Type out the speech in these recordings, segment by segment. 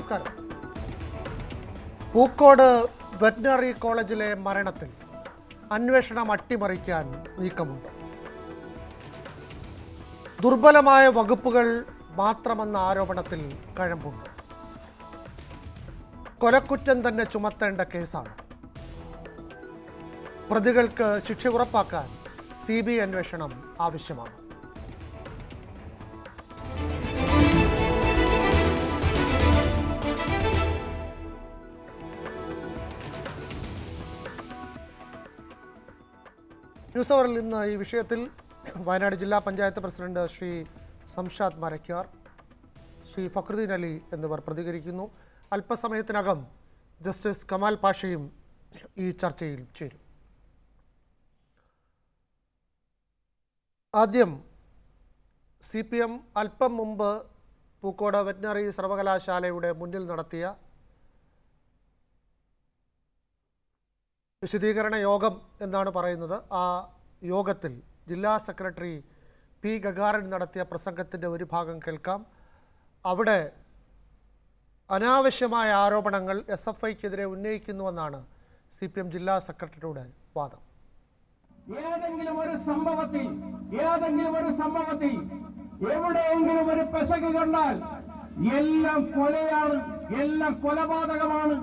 നമസ്കാരം. പൂക്കോട് വെറ്റിനറി കോളേജിലെ മരണത്തിൽ അന്വേഷണം അട്ടിമറിക്കാൻ നീക്കമുണ്ട്. ദുർബലമായ വകുപ്പുകൾ മാത്രമെന്ന ആരോപണത്തിൽ കഴമ്പുണ്ട്. കൊലക്കുറ്റം തന്നെ ചുമത്തേണ്ട കേസാണ്. പ്രതികൾക്ക് ശിക്ഷ ഉറപ്പാക്കാൻ സി ബി അന്വേഷണം ആവശ്യമാണ്. ന്യൂസ് അവറിൽ ഇന്ന് ഈ വിഷയത്തിൽ വയനാട് ജില്ലാ പഞ്ചായത്ത് പ്രസിഡന്റ് ശ്രീ സംഷാദ് മരക്കാർ ശ്രീ ഫക്രുദ്ദീൻ അലി എന്നിവർ പ്രതികരിക്കുന്നു. അല്പസമയത്തിനകം ജസ്റ്റിസ് കമാൽ പാഷയും ഈ ചർച്ചയിൽ ചേരും. ആദ്യം സി പി എം അല്പം മുമ്പ് പൂക്കോട് വെറ്റിനറി സർവകലാശാലയുടെ മുന്നിൽ നടത്തിയ വിശദീകരണ യോഗം എന്നാണ് പറയുന്നത്. ആ യോഗത്തിൽ ജില്ലാ സെക്രട്ടറി പി ഗഗാരൻ നടത്തിയ പ്രസംഗത്തിന്റെ ഒരു ഭാഗം കേൾക്കാം. അവിടെ അനാവശ്യമായ ആരോപണങ്ങൾ എസ് എഫ് ഐക്കെതിരെ ഉന്നയിക്കുന്നുവെന്നാണ് സി പി എം ജില്ലാ സെക്രട്ടറിയുടെ വാദം. ഏതെങ്കിലും ഒരു സംഭവത്തിൽ ഏതെങ്കിലും ഒരു സംഭവത്തിൽ എവിടെയെങ്കിലും ഒരു പെശക് കണ്ടാൽ എല്ലാം കൊലയാണ് എല്ലാം കൊലപാതകമാണ്.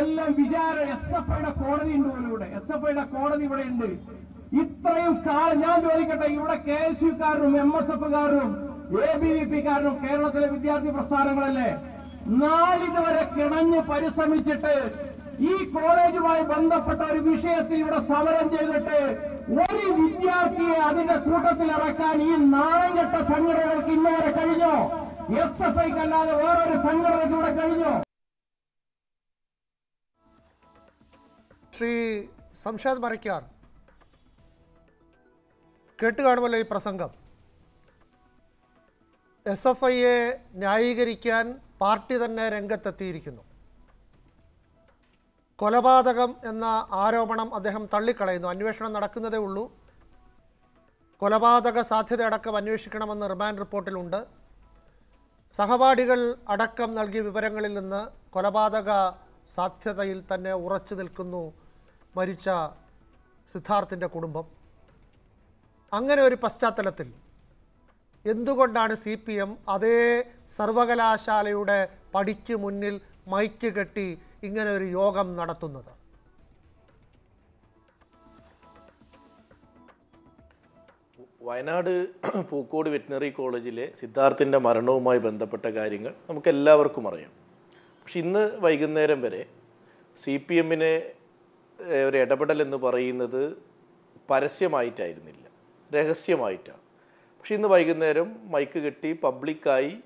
എല്ലാം വിചാര എസ് എഫ് ഐയുടെ കോടതി ഉണ്ട് ഇവിടെ എസ് എഫ് ഐയുടെ കോടതി ഇവിടെ ഉണ്ട്. ഇത്രയും കാലം ഞാൻ ചോദിക്കട്ടെ ഇവിടെ കെ എസ് യുക്കാരനും എം എസ് എഫുകാരനും എ ബി വി പി കാരനും കേരളത്തിലെ വിദ്യാർത്ഥി പ്രസ്ഥാനങ്ങളല്ലേ? നാളിതുവരെ കിണഞ്ഞ് പരിശ്രമിച്ചിട്ട് ഈ കോളേജുമായി ബന്ധപ്പെട്ട ഒരു വിഷയത്തിൽ ഇവിടെ സമരം ചെയ്തിട്ട് ഒരു വിദ്യാർത്ഥിയെ അതിന്റെ കൂട്ടത്തിൽ ഇറക്കാൻ ഈ നാണംകെട്ട സംഘടനകൾക്ക് ഇന്നുവരെ കഴിഞ്ഞോ? എസ് എഫ് ഐക്ക് അല്ലാതെ വേറൊരു സംഘടനയ്ക്ക് ഇവിടെ കഴിഞ്ഞോ? ശ്രീ സംഷാദ് മരക്കാർ കേട്ട് കാണുമല്ലോ ഈ പ്രസംഗം. എസ് എഫ് ഐയെ ന്യായീകരിക്കാൻ പാർട്ടി തന്നെ രംഗത്തെത്തിയിരിക്കുന്നു. കൊലപാതകം എന്ന ആരോപണം അദ്ദേഹം തള്ളിക്കളയുന്നു. അന്വേഷണം നടക്കുന്നതേ ഉള്ളൂ. കൊലപാതക സാധ്യതയടക്കം അന്വേഷിക്കണമെന്ന് റിമാൻഡ് റിപ്പോർട്ടിലുണ്ട്. സഹപാഠികൾ അടക്കം നൽകിയ വിവരങ്ങളിൽ നിന്ന് കൊലപാതക സാധ്യതയിൽ തന്നെ ഉറച്ചു നിൽക്കുന്നു മരിച്ച സിദ്ധാർത്ഥിന്റെ കുടുംബം. അങ്ങനെ ഒരു പശ്ചാത്തലത്തിൽ എന്തുകൊണ്ടാണ് സി പി എം അതേ സർവകലാശാലയുടെ പടിക്ക് മുന്നിൽ മൈക്ക് കെട്ടി ഇങ്ങനെ ഒരു യോഗം നടത്തുന്നത്? വയനാട് പൂക്കോട് വെറ്റിനറി കോളേജിലെ സിദ്ധാർത്ഥിന്റെ മരണവുമായി ബന്ധപ്പെട്ട കാര്യങ്ങൾ നമുക്ക് എല്ലാവർക്കും അറിയാം. പക്ഷെ ഇന്ന് വൈകുന്നേരം വരെ സി പി എമ്മിനെ ഒരു ഇടപെടൽ എന്ന് പറയുന്നത് പരസ്യമായിട്ടായിരുന്നില്ല. രഹസ്യമായിട്ടാണ്. പക്ഷെ ഇന്ന് വൈകുന്നേരം മൈക്ക് കെട്ടി പബ്ലിക്കായി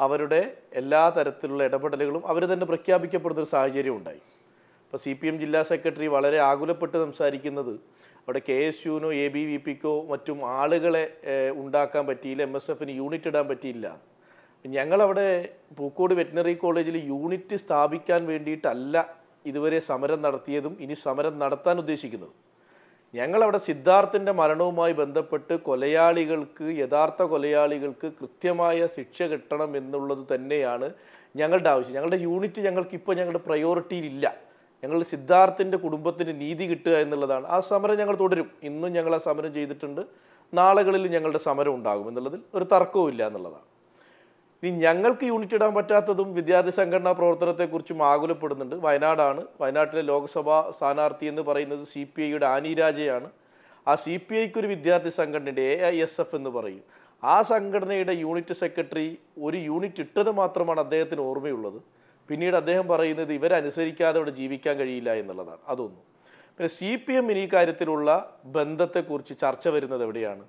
അവരുടെ എല്ലാ തരത്തിലുള്ള ഇടപെടലുകളും അവർ തന്നെ പ്രഖ്യാപിക്കപ്പെടുന്ന ഒരു സാഹചര്യം ഉണ്ടായി. ഇപ്പോൾ സി പി എം ജില്ലാ സെക്രട്ടറി വളരെ ആകുലപ്പെട്ട് സംസാരിക്കുന്നത് അവിടെ കെ എസ് യുവിനോ എ ബി വി പിക്കോ മറ്റും ആളുകളെ ഉണ്ടാക്കാൻ പറ്റിയില്ല എം എസ് എഫിന് യൂണിറ്റ് ഇടാൻ പറ്റിയില്ല. ഞങ്ങളവിടെ പൂക്കോട് വെറ്റിനറി കോളേജിൽ യൂണിറ്റ് സ്ഥാപിക്കാൻ വേണ്ടിയിട്ടല്ല ഇതുവരെ സമരം നടത്തിയതും ഇനി സമരം നടത്താൻ ഉദ്ദേശിക്കുന്നത് ഞങ്ങളവിടെ സിദ്ധാർത്ഥിന്റെ മരണവുമായി ബന്ധപ്പെട്ട് കൊലയാളികൾക്ക് യഥാർത്ഥ കൊലയാളികൾക്ക് കൃത്യമായ ശിക്ഷ കിട്ടണം എന്നുള്ളത് തന്നെയാണ് ഞങ്ങളുടെ ആവശ്യം. ഞങ്ങളുടെ യൂണിറ്റ് ഞങ്ങൾക്ക് ഇപ്പോൾ ഞങ്ങളുടെ പ്രയോറിറ്റിയിലില്ല. ഞങ്ങൾ സിദ്ധാർത്ഥിന്റെ കുടുംബത്തിന് നീതി കിട്ടുക എന്നുള്ളതാണ്. ആ സമരം ഞങ്ങൾ തുടരും. ഇന്നും ഞങ്ങൾ ആ സമരം ചെയ്തിട്ടുണ്ട്. നാളുകളിൽ ഞങ്ങളുടെ സമരം ഉണ്ടാകും എന്നുള്ളതിൽ ഒരു തർക്കവും ഇല്ല എന്നുള്ളതാണ്. ഇനി ഞങ്ങൾക്ക് യൂണിറ്റ് ഇടാൻ പറ്റാത്തതും വിദ്യാർത്ഥി സംഘടനാ പ്രവർത്തനത്തെക്കുറിച്ചും ആകുലപ്പെടുന്നുണ്ട്. വയനാടാണ്. വയനാട്ടിലെ ലോക്സഭാ സ്ഥാനാർത്ഥി എന്ന് പറയുന്നത് സി പി ഐയുടെ ആനി രാജയാണ്. ആ സി പി ഐക്ക് ഒരു വിദ്യാർത്ഥി സംഘടനയുടെ എ ഐ എസ് എഫ് എന്ന് പറയും. ആ സംഘടനയുടെ യൂണിറ്റ് സെക്രട്ടറി ഒരു യൂണിറ്റ് ഇട്ടത് മാത്രമാണ് അദ്ദേഹത്തിന് ഓർമ്മയുള്ളത്. പിന്നീട് അദ്ദേഹം പറയുന്നത് ഇവരനുസരിക്കാതെ അവിടെ ജീവിക്കാൻ കഴിയില്ല എന്നുള്ളതാണ്. അതൊന്നും. പിന്നെ സി പി എമ്മിന് ഈ കാര്യത്തിലുള്ള ബന്ധത്തെക്കുറിച്ച് ചർച്ച വരുന്നത് എവിടെയാണ്?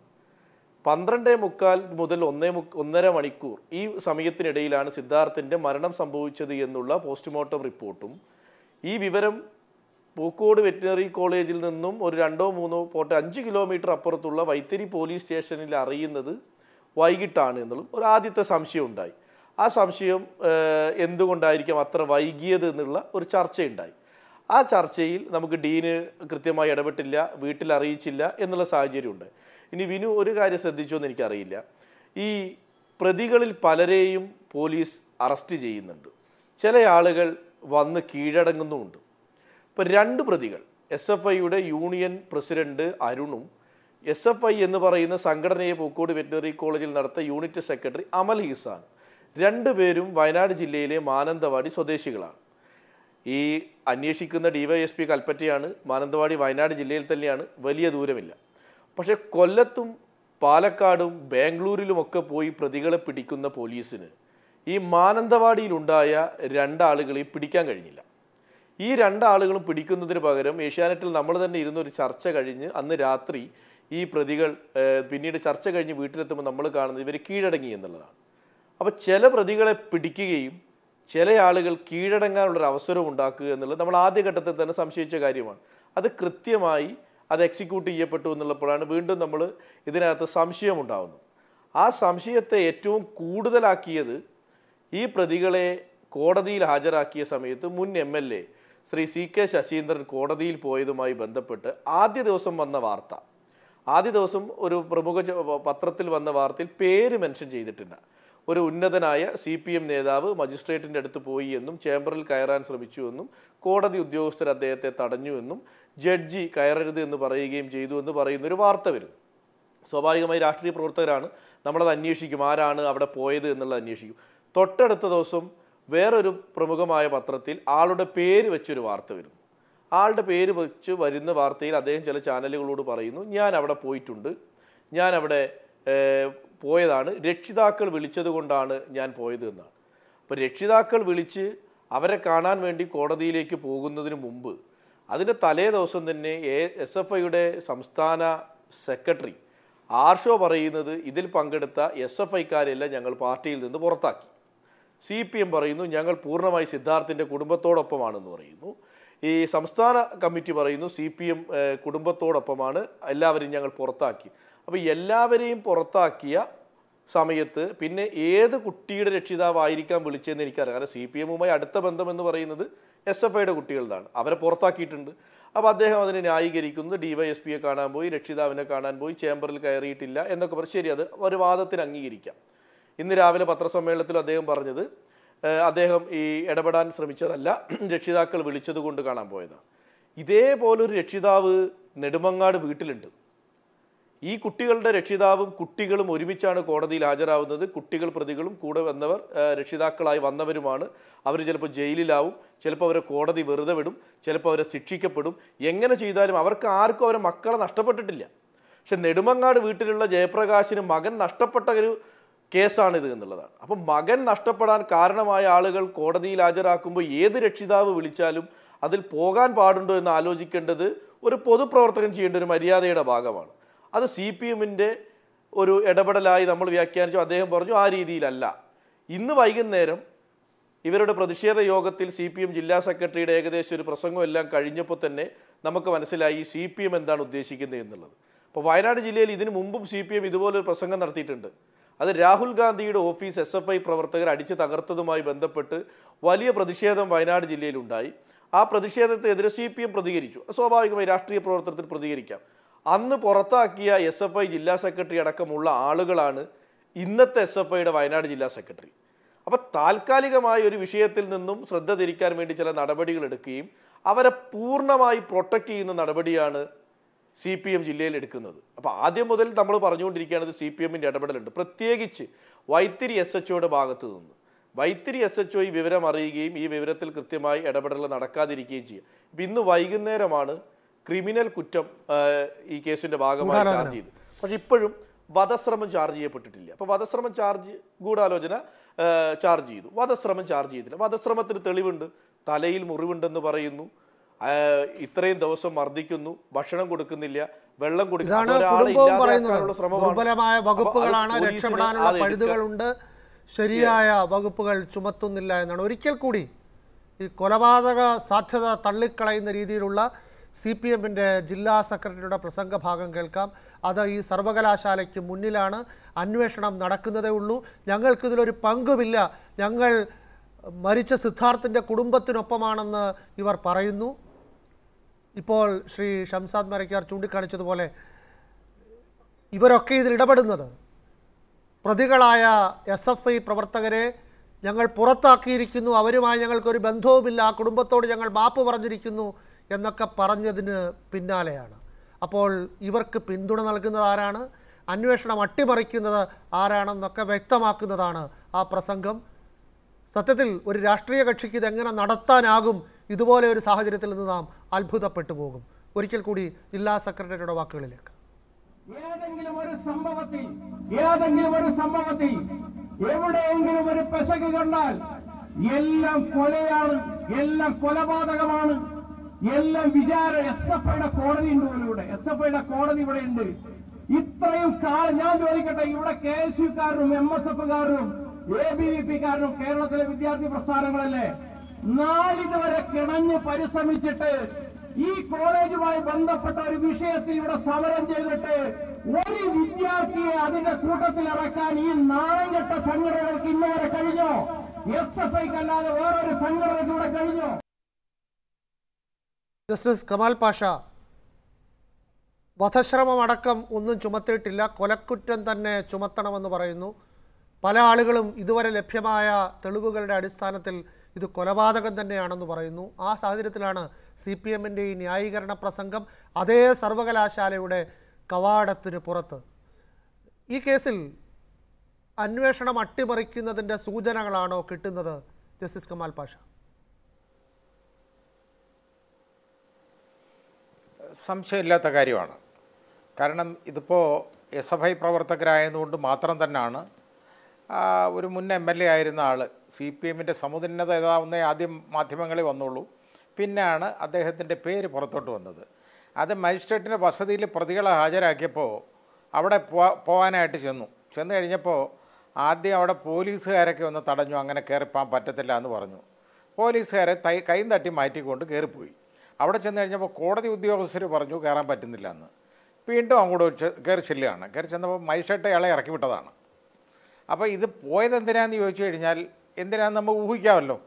പന്ത്രണ്ടേ മുക്കാൽ മുതൽ ഒന്നേ മു ഒന്നര മണിക്കൂർ ഈ സമയത്തിനിടയിലാണ് സിദ്ധാർത്ഥിന്റെ മരണം സംഭവിച്ചത് എന്നുള്ള പോസ്റ്റ്മോർട്ടം റിപ്പോർട്ടും. ഈ വിവരം പൂക്കോട് വെറ്റിനറി കോളേജിൽ നിന്നും ഒരു രണ്ടോ മൂന്നോ പോട്ടെ അഞ്ച് കിലോമീറ്റർ അപ്പുറത്തുള്ള വൈത്തിരി പോലീസ് സ്റ്റേഷനിൽ അറിയുന്നത് വൈകിട്ടാണ് എന്നുള്ളത് ഒരു ആദ്യത്തെ സംശയം ഉണ്ടായി. ആ സംശയം എന്തുകൊണ്ടായിരിക്കാം അത്ര വൈകിയത് എന്നുള്ള ഒരു ചർച്ചയുണ്ടായി. ആ ചർച്ചയിൽ നമുക്ക് ഡീന് കൃത്യമായി ഇടപെട്ടില്ല വീട്ടിൽ അറിയിച്ചില്ല എന്നുള്ള സാഹചര്യമുണ്ട്. ഇനി വിനു ഒരു കാര്യം ശ്രദ്ധിച്ചോ എന്ന് എനിക്കറിയില്ല. ഈ പ്രതികളിൽ പലരെയും പോലീസ് അറസ്റ്റ് ചെയ്യുന്നുണ്ട്. ചില ആളുകൾ വന്ന് കീഴടങ്ങുന്നുമുണ്ട്. ഇപ്പം രണ്ട് പ്രതികൾ എസ് എഫ് ഐയുടെ യൂണിയൻ പ്രസിഡന്റ് അരുണും എസ് എഫ് ഐ എന്ന് പറയുന്ന സംഘടനയെ പൂക്കോട് വെറ്റിനറി കോളേജിൽ നടത്ത യൂണിറ്റ് സെക്രട്ടറി അമൽ ഹീസാൻ. രണ്ടുപേരും വയനാട് ജില്ലയിലെ മാനന്തവാടി സ്വദേശികളാണ്. ഈ അന്വേഷിക്കുന്ന ഡിവൈഎസ്പി കൽപ്പറ്റയാണ്. മാനന്തവാടി വയനാട് ജില്ലയിൽ തന്നെയാണ്. വലിയ ദൂരമില്ല. പക്ഷേ കൊല്ലത്തും പാലക്കാടും ബാംഗ്ലൂരിലുമൊക്കെ പോയി പ്രതികളെ പിടിക്കുന്ന പോലീസിന് ഈ മാനന്തവാടിയിലുണ്ടായ രണ്ടാളുകളെ പിടിക്കാൻ കഴിഞ്ഞില്ല. ഈ രണ്ടാളുകളും പിടിക്കുന്നതിന് പകരം ഏഷ്യാനെറ്റിൽ നമ്മൾ തന്നെ ഇരുന്നൊരു ചർച്ച കഴിഞ്ഞ് അന്ന് രാത്രി ഈ പ്രതികൾ പിന്നീട് ചർച്ച കഴിഞ്ഞ് വീട്ടിലെത്തുമ്പോൾ നമ്മൾ കാണുന്നത് ഇവർ കീഴടങ്ങി എന്നുള്ളതാണ്. അപ്പോൾ ചില പ്രതികളെ പിടിക്കുകയും ചില ആളുകൾ കീഴടങ്ങാനുള്ളൊരു അവസരം ഉണ്ടാക്കുക എന്നുള്ളത് നമ്മൾ ആദ്യഘട്ടത്തിൽ തന്നെ സംശയിച്ച കാര്യമാണ്. അത് കൃത്യമായി അത് എക്സിക്യൂട്ട് ചെയ്യപ്പെട്ടു എന്നുള്ളപ്പോഴാണ് വീണ്ടും നമ്മൾ ഇതിനകത്ത് സംശയമുണ്ടാകുന്നത് ആ സംശയത്തെ ഏറ്റവും കൂടുതലാക്കിയത് ഈ പ്രതികളെ കോടതിയിൽ ഹാജരാക്കിയ സമയത്ത് മുൻ M L A Shri C K Saseendran കോടതിയിൽ പോയതുമായി ബന്ധപ്പെട്ട് ആദ്യ ദിവസം വന്ന വാർത്ത. ആദ്യ ദിവസം ഒരു പ്രമുഖ പത്രത്തിൽ വന്ന വാർത്തയിൽ പേര് മെൻഷൻ ചെയ്തിട്ടില്ല. ഒരു ഉന്നതനായ സി പി എം നേതാവ് മജിസ്ട്രേറ്റിന്റെ അടുത്ത് പോയി എന്നും ചേംബറിൽ കയറാൻ ശ്രമിച്ചു എന്നും കോടതി ഉദ്യോഗസ്ഥർ അദ്ദേഹത്തെ തടഞ്ഞു എന്നും ജഡ്ജി കയറരുത് എന്ന് പറയുകയും ചെയ്തു എന്ന് പറയുന്ന ഒരു വാർത്ത വരുന്നു. സ്വാഭാവികമായി രാഷ്ട്രീയ പ്രവർത്തകരാണ് നമ്മളത് അന്വേഷിക്കും. ആരാണ് അവിടെ പോയത് എന്നുള്ളത് അന്വേഷിക്കും. തൊട്ടടുത്ത ദിവസം വേറൊരു പ്രമുഖമായ പത്രത്തിൽ ആളുടെ പേര് വെച്ചൊരു വാർത്ത വരും ആളുടെ പേര് വെച്ച് വരുന്ന വാർത്തയിൽ അദ്ദേഹം ചില ചാനലുകളോട് പറയുന്നു ഞാൻ അവിടെ പോയിട്ടുണ്ട്. ഞാൻ അവിടെ പോയതാണ്. രക്ഷിതാക്കൾ വിളിച്ചത് കൊണ്ടാണ് ഞാൻ പോയത് എന്നാണ്. അപ്പോൾ രക്ഷിതാക്കൾ വിളിച്ച് അവരെ കാണാൻ വേണ്ടി കോടതിയിലേക്ക് പോകുന്നതിന് മുമ്പ് അതിന്റെ തലേ ദിവസം തന്നെ എ എസ് എഫ് ഐയുടെ സംസ്ഥാന സെക്രട്ടറി ആർഷോ പറയുന്നത് ഇതിൽ പങ്കെടുത്ത എസ് എഫ് ഐക്കാരെല്ലാം ഞങ്ങൾ പാർട്ടിയിൽ നിന്ന് പുറത്താക്കി. സി പി എം പറയുന്നു ഞങ്ങൾ പൂർണമായി സിദ്ധാർത്ഥിന്റെ കുടുംബത്തോടൊപ്പമാണെന്ന് പറയുന്നു. ഈ സംസ്ഥാന കമ്മിറ്റി പറയുന്നു സി പി എം കുടുംബത്തോടൊപ്പമാണ് എല്ലാവരെയും ഞങ്ങൾ പുറത്താക്കി. അപ്പോൾ എല്ലാവരെയും പുറത്താക്കിയ സമയത്ത് പിന്നെ ഏത് കുട്ടിയുടെ രക്ഷിതാവായിരിക്കാം വിളിച്ചതെന്ന് എനിക്കറിയാം കാരണം സി പി എമ്മുമായി അടുത്ത ബന്ധമെന്ന് പറയുന്നത് എസ് എഫ് ഐയുടെ കുട്ടികളുടെ അവരെ പുറത്താക്കിയിട്ടുണ്ട്. അപ്പോൾ അദ്ദേഹം അതിനെ ന്യായീകരിക്കുന്നത് ഡിവൈഎസ്പിയെ കാണാൻ പോയി രക്ഷിതാവിനെ കാണാൻ പോയി ചേംബറിൽ കയറിയിട്ടില്ല എന്നൊക്കെ പറഞ്ഞ് ശരി അത് ഒരു വാദത്തിന് അംഗീകരിക്കാം. ഇന്ന് രാവിലെ പത്രസമ്മേളനത്തിൽ അദ്ദേഹം പറഞ്ഞത് അദ്ദേഹം ഈ ഇടപെടാൻ ശ്രമിച്ചതല്ല രക്ഷിതാക്കൾ വിളിച്ചത് കൊണ്ട് കാണാൻ പോയതാണ്. ഇതേപോലൊരു രക്ഷിതാവ് നെടുമങ്ങാട് വീട്ടിലുണ്ട്. ഈ കുട്ടികളുടെ രക്ഷിതാവും കുട്ടികളും ഒരുമിച്ചാണ് കോടതിയിൽ ഹാജരാവുന്നത്. കുട്ടികൾ പ്രതികളും കൂടെ വന്നവർ രക്ഷിതാക്കളായി വന്നവരുമാണ്. അവർ ചിലപ്പോൾ ജയിലിലാവും ചിലപ്പോൾ അവരെ കോടതി വെറുതെ വിടും ചിലപ്പോൾ അവരെ ശിക്ഷിക്കപ്പെടും. എങ്ങനെ ചെയ്താലും അവർക്ക് ആർക്കും അവരെ മക്കളെ നഷ്ടപ്പെട്ടിട്ടില്ല. പക്ഷെ നെടുമങ്ങാട് വീട്ടിലുള്ള ജയപ്രകാശിന് മകൻ നഷ്ടപ്പെട്ട ഒരു കേസാണിത് എന്നുള്ളതാണ്. അപ്പം മകൻ നഷ്ടപ്പെടാൻ കാരണമായ ആളുകൾ കോടതിയിൽ ഹാജരാക്കുമ്പോൾ ഏത് രക്ഷിതാവ് വിളിച്ചാലും അതിൽ പോകാൻ പാടുണ്ടോ എന്ന് ആലോചിക്കേണ്ടത് ഒരു പൊതുപ്രവർത്തകൻ ചെയ്യേണ്ട ഒരു മര്യാദയുടെ ഭാഗമാണ്. അത് സി പി എമ്മിന്റെ ഒരു ഇടപെടലായി നമ്മൾ വ്യാഖ്യാനിച്ചു. അദ്ദേഹം പറഞ്ഞു ആ രീതിയിലല്ല. ഇന്ന് വൈകുന്നേരം ഇവരുടെ പ്രതിഷേധ യോഗത്തിൽ സി പി എം ജില്ലാ സെക്രട്ടറിയുടെ ഏകദേശം ഒരു പ്രസംഗം എല്ലാം കഴിഞ്ഞപ്പോൾ തന്നെ നമുക്ക് മനസ്സിലായി സി പി എം എന്താണ് ഉദ്ദേശിക്കുന്നത് എന്നുള്ളത്. അപ്പോൾ വയനാട് ജില്ലയിൽ ഇതിനു മുമ്പും സി പി എം ഇതുപോലൊരു പ്രസംഗം നടത്തിയിട്ടുണ്ട്. അത് രാഹുൽ ഗാന്ധിയുടെ ഓഫീസ് എസ് എഫ് ഐ പ്രവർത്തകർ അടിച്ചു തകർത്തതുമായി ബന്ധപ്പെട്ട് വലിയ പ്രതിഷേധം വയനാട് ജില്ലയിലുണ്ടായി. ആ പ്രതിഷേധത്തെതിരെ സി പി എം പ്രതികരിച്ചു. സ്വാഭാവികമായി രാഷ്ട്രീയ പ്രവർത്തനത്തിൽ പ്രതികരിക്കാം. അന്ന് പുറത്താക്കിയ എസ് എഫ് ഐ ജില്ലാ സെക്രട്ടറി അടക്കമുള്ള ആളുകളാണ് ഇന്നത്തെ എസ് എഫ് ഐയുടെ വയനാട് ജില്ലാ സെക്രട്ടറി. അപ്പോൾ താൽക്കാലികമായ ഒരു വിഷയത്തിൽ നിന്നും ശ്രദ്ധ തിരിക്കാൻ വേണ്ടി ചില നടപടികൾ എടുക്കുകയും അവരെ പൂർണമായി പ്രൊട്ടക്റ്റ് ചെയ്യുന്ന നടപടിയാണ് സി പി എം ജില്ലയിൽ എടുക്കുന്നത്. അപ്പോൾ ആദ്യം മുതൽ നമ്മൾ പറഞ്ഞുകൊണ്ടിരിക്കുകയാണ് സി പി എമ്മിന്റെ ഇടപെടലുണ്ട്. പ്രത്യേകിച്ച് വൈത്തിരി എസ് എച്ച് ഒയുടെ ഭാഗത്ത് നിന്ന്. വൈത്തിരി എസ് എച്ച് ഒ ഈ വിവരം അറിയുകയും ഈ വിവരത്തിൽ കൃത്യമായി ഇടപെടൽ നടക്കാതിരിക്കുകയും ചെയ്യും ഇപ്പം ഇന്ന് വൈകുന്നേരമാണ് ക്രിമിനൽ കുറ്റം ഈ കേസിന്റെ ഭാഗമായി ചാർജ് ചെയ്തു. പക്ഷെ ഇപ്പോഴും വധശ്രമം ചാർജ് ചെയ്യപ്പെട്ടിട്ടില്ല. അപ്പോൾ വധശ്രമം ചാർജ് ഗൂഢാലോചന ചാർജ് ചെയ്തു. വധശ്രമം ചാർജ് ചെയ്തില്ല. വധശ്രമത്തിന് തെളിവുണ്ട്. തലയിൽ മുറിവുണ്ടെന്ന് പറയുന്നു. ഇത്രയും ദിവസം മർദ്ദിക്കുന്നു. ഭക്ഷണം കൊടുക്കുന്നില്ല. വെള്ളം കൊടുക്കുന്ന ഒരാളെ ശ്രമമാണ്. വകുപ്പുകളാണ് രക്ഷപ്പെടാനുള്ള പഴുതുകളുണ്ട്. ശരിയായ വകുപ്പുകൾ ചുമത്തുന്നില്ല എന്നാണ്. ഒരിക്കൽ കൂടി ഈ കൊലപാതക സാധ്യത തള്ളിക്കളയുന്ന രീതിയിലുള്ള സി പി എമ്മിന്റെ ജില്ലാ സെക്രട്ടറിയുടെ പ്രസംഗ ഭാഗം കേൾക്കാം. അത് ഈ സർവകലാശാലയ്ക്ക് മുന്നിലാണ് അന്വേഷണം നടക്കുന്നതേ ഉള്ളൂ. ഞങ്ങൾക്കിതിലൊരു പങ്കുമില്ല. ഞങ്ങൾ മരിച്ച സിദ്ധാർത്ഥിന്റെ കുടുംബത്തിനൊപ്പമാണെന്ന് ഇവർ പറയുന്നു. ഇപ്പോൾ ശ്രീ ഷംസാദ് മരക്കാർ ചൂണ്ടിക്കാണിച്ചതുപോലെ ഇവരൊക്കെ ഇതിൽ ഇടപെടുന്നത്. പ്രതികളായ എസ് എഫ് ഐ പ്രവർത്തകരെ ഞങ്ങൾ പുറത്താക്കിയിരിക്കുന്നു. അവരുമായി ഞങ്ങൾക്കൊരു ബന്ധവുമില്ല. ആ കുടുംബത്തോട് ഞങ്ങൾ മാപ്പ് പറഞ്ഞിരിക്കുന്നു. എന്നൊക്കെ പറഞ്ഞതിന് പിന്നാലെയാണ്. അപ്പോൾ ഇവർക്ക് പിന്തുണ നൽകുന്നത് ആരാണ്? അന്വേഷണം അട്ടിമറിക്കുന്നത് ആരാണെന്നൊക്കെ വ്യക്തമാക്കുന്നതാണ് ആ പ്രസംഗം. സത്യത്തിൽ ഒരു രാഷ്ട്രീയ കക്ഷിക്ക് ഇതെങ്ങനെ നടത്താനാകും? ഇതുപോലെ ഒരു സാഹചര്യത്തിൽ നിന്ന് നാം അത്ഭുതപ്പെട്ടു പോകും. ഒരിക്കൽ കൂടി ജില്ലാ സെക്രട്ടറിയുടെ വാക്കുകളിലേക്ക്. ഏതെങ്കിലും ഒരു സംഭവത്തിൽ ഏതെങ്കിലും ഒരു സംഭവത്തിൽ എവിടെയെങ്കിലും ഒരു പെശക് കണ്ടാൽ എല്ലാം കൊലയാണ് എല്ലാം കൊലപാതകമാണ്. എല്ലാം വിചാര എസ് എഫ് ഐയുടെ കോടതി ഉണ്ട് ഇവിടെ എസ് എഫ് ഐയുടെ കോടതി ഇവിടെ ഉണ്ട്. ഇത്രയും കാലം ഞാൻ ചോദിക്കട്ടെ ഇവിടെ കെ എസ് യുക്കാരനും എം എസ് എഫുകാരനും എ ബി വി പി കാരനും കേരളത്തിലെ വിദ്യാർത്ഥി പ്രസ്ഥാനങ്ങളല്ലേ? നാളിതുവരെ കിണഞ്ഞ് പരിശ്രമിച്ചിട്ട് ഈ കോളേജുമായി ബന്ധപ്പെട്ട ഒരു വിഷയത്തിൽ ഇവിടെ സമരം ചെയ്തിട്ട് ഒരു വിദ്യാർത്ഥിയെ അതിന്റെ കൂട്ടത്തിൽ ഇറക്കാൻ ഈ നാളെങ്കെട്ട സംഘടനകൾക്ക് ഇന്നുവരെ കഴിഞ്ഞോ? എസ് എഫ് ഐക്ക് അല്ലാതെ വേറൊരു സംഘടനയ്ക്ക് ഇവിടെ കഴിഞ്ഞോ? ജസ്റ്റിസ് കമാൽ പാഷ വധശ്രമം അടക്കം ഒന്നും ചുമത്തിയിട്ടില്ല കൊലക്കുറ്റം തന്നെ ചുമത്തണമെന്ന് പറയുന്നു. പല ആളുകളും ഇതുവരെ ലഭ്യമായ തെളിവുകളുടെ അടിസ്ഥാനത്തിൽ ഇത് കൊലപാതകം തന്നെയാണെന്ന് പറയുന്നു. ആ സാഹചര്യത്തിലാണ് സി പി എമ്മിന്റെ ഈ ന്യായീകരണ പ്രസംഗം അതേ സർവകലാശാലയുടെ കവാടത്തിന് പുറത്ത്. ഈ കേസിൽ അന്വേഷണം അട്ടിമറിക്കുന്നതിന്റെ സൂചനകളാണോ കിട്ടുന്നത് ജസ്റ്റിസ് കമാൽ പാഷ? സംശയമില്ലാത്ത കാര്യമാണ്. കാരണം ഇതിപ്പോൾ എസ് എഫ് ഐ പ്രവർത്തകരായതുകൊണ്ട് മാത്രം തന്നെയാണ് ഒരു മുൻ എം എൽ എ ആയിരുന്ന ആൾ സി പി എമ്മിന്റെ സമുദന്നത ഏതാവുന്ന ആദ്യം മാധ്യമങ്ങളിൽ വന്നുള്ളൂ. പിന്നെയാണ് അദ്ദേഹത്തിന്റെ പേര് പുറത്തോട്ട് വന്നത്. അത് മജിസ്ട്രേറ്റിന്റെ വസതിയിൽ പ്രതികളെ ഹാജരാക്കിയപ്പോൾ അവിടെ പോകാനായിട്ട് ചെന്നു. ചെന്ന് കഴിഞ്ഞപ്പോൾ ആദ്യം അവിടെ പോലീസുകാരൊക്കെ ഒന്ന് തടഞ്ഞു അങ്ങനെ കയറിപ്പാൻ പറ്റത്തില്ല എന്ന് പറഞ്ഞു. പോലീസുകാരെ തൈ കൈ തട്ടി മാറ്റിക്കൊണ്ട് കയറിപ്പോയി അവിടെ ചെന്ന് കഴിഞ്ഞപ്പോൾ കോടതി ഉദ്യോഗസ്ഥർ പറഞ്ഞു കയറാൻ പറ്റുന്നില്ല എന്ന്. വീണ്ടും അങ്ങോട്ട് കയറി ചെല്ലുകയാണ്. കയറി ചെന്നപ്പോൾ മജിസ്ട്രേറ്റ് അയാളെ ഇറക്കി വിട്ടതാണ്. അപ്പോൾ ഇത് പോയത് എന്തിനാന്ന് ചോദിച്ചു കഴിഞ്ഞാൽ എന്തിനാന്ന് നമുക്ക് ഊഹിക്കാമല്ലോ.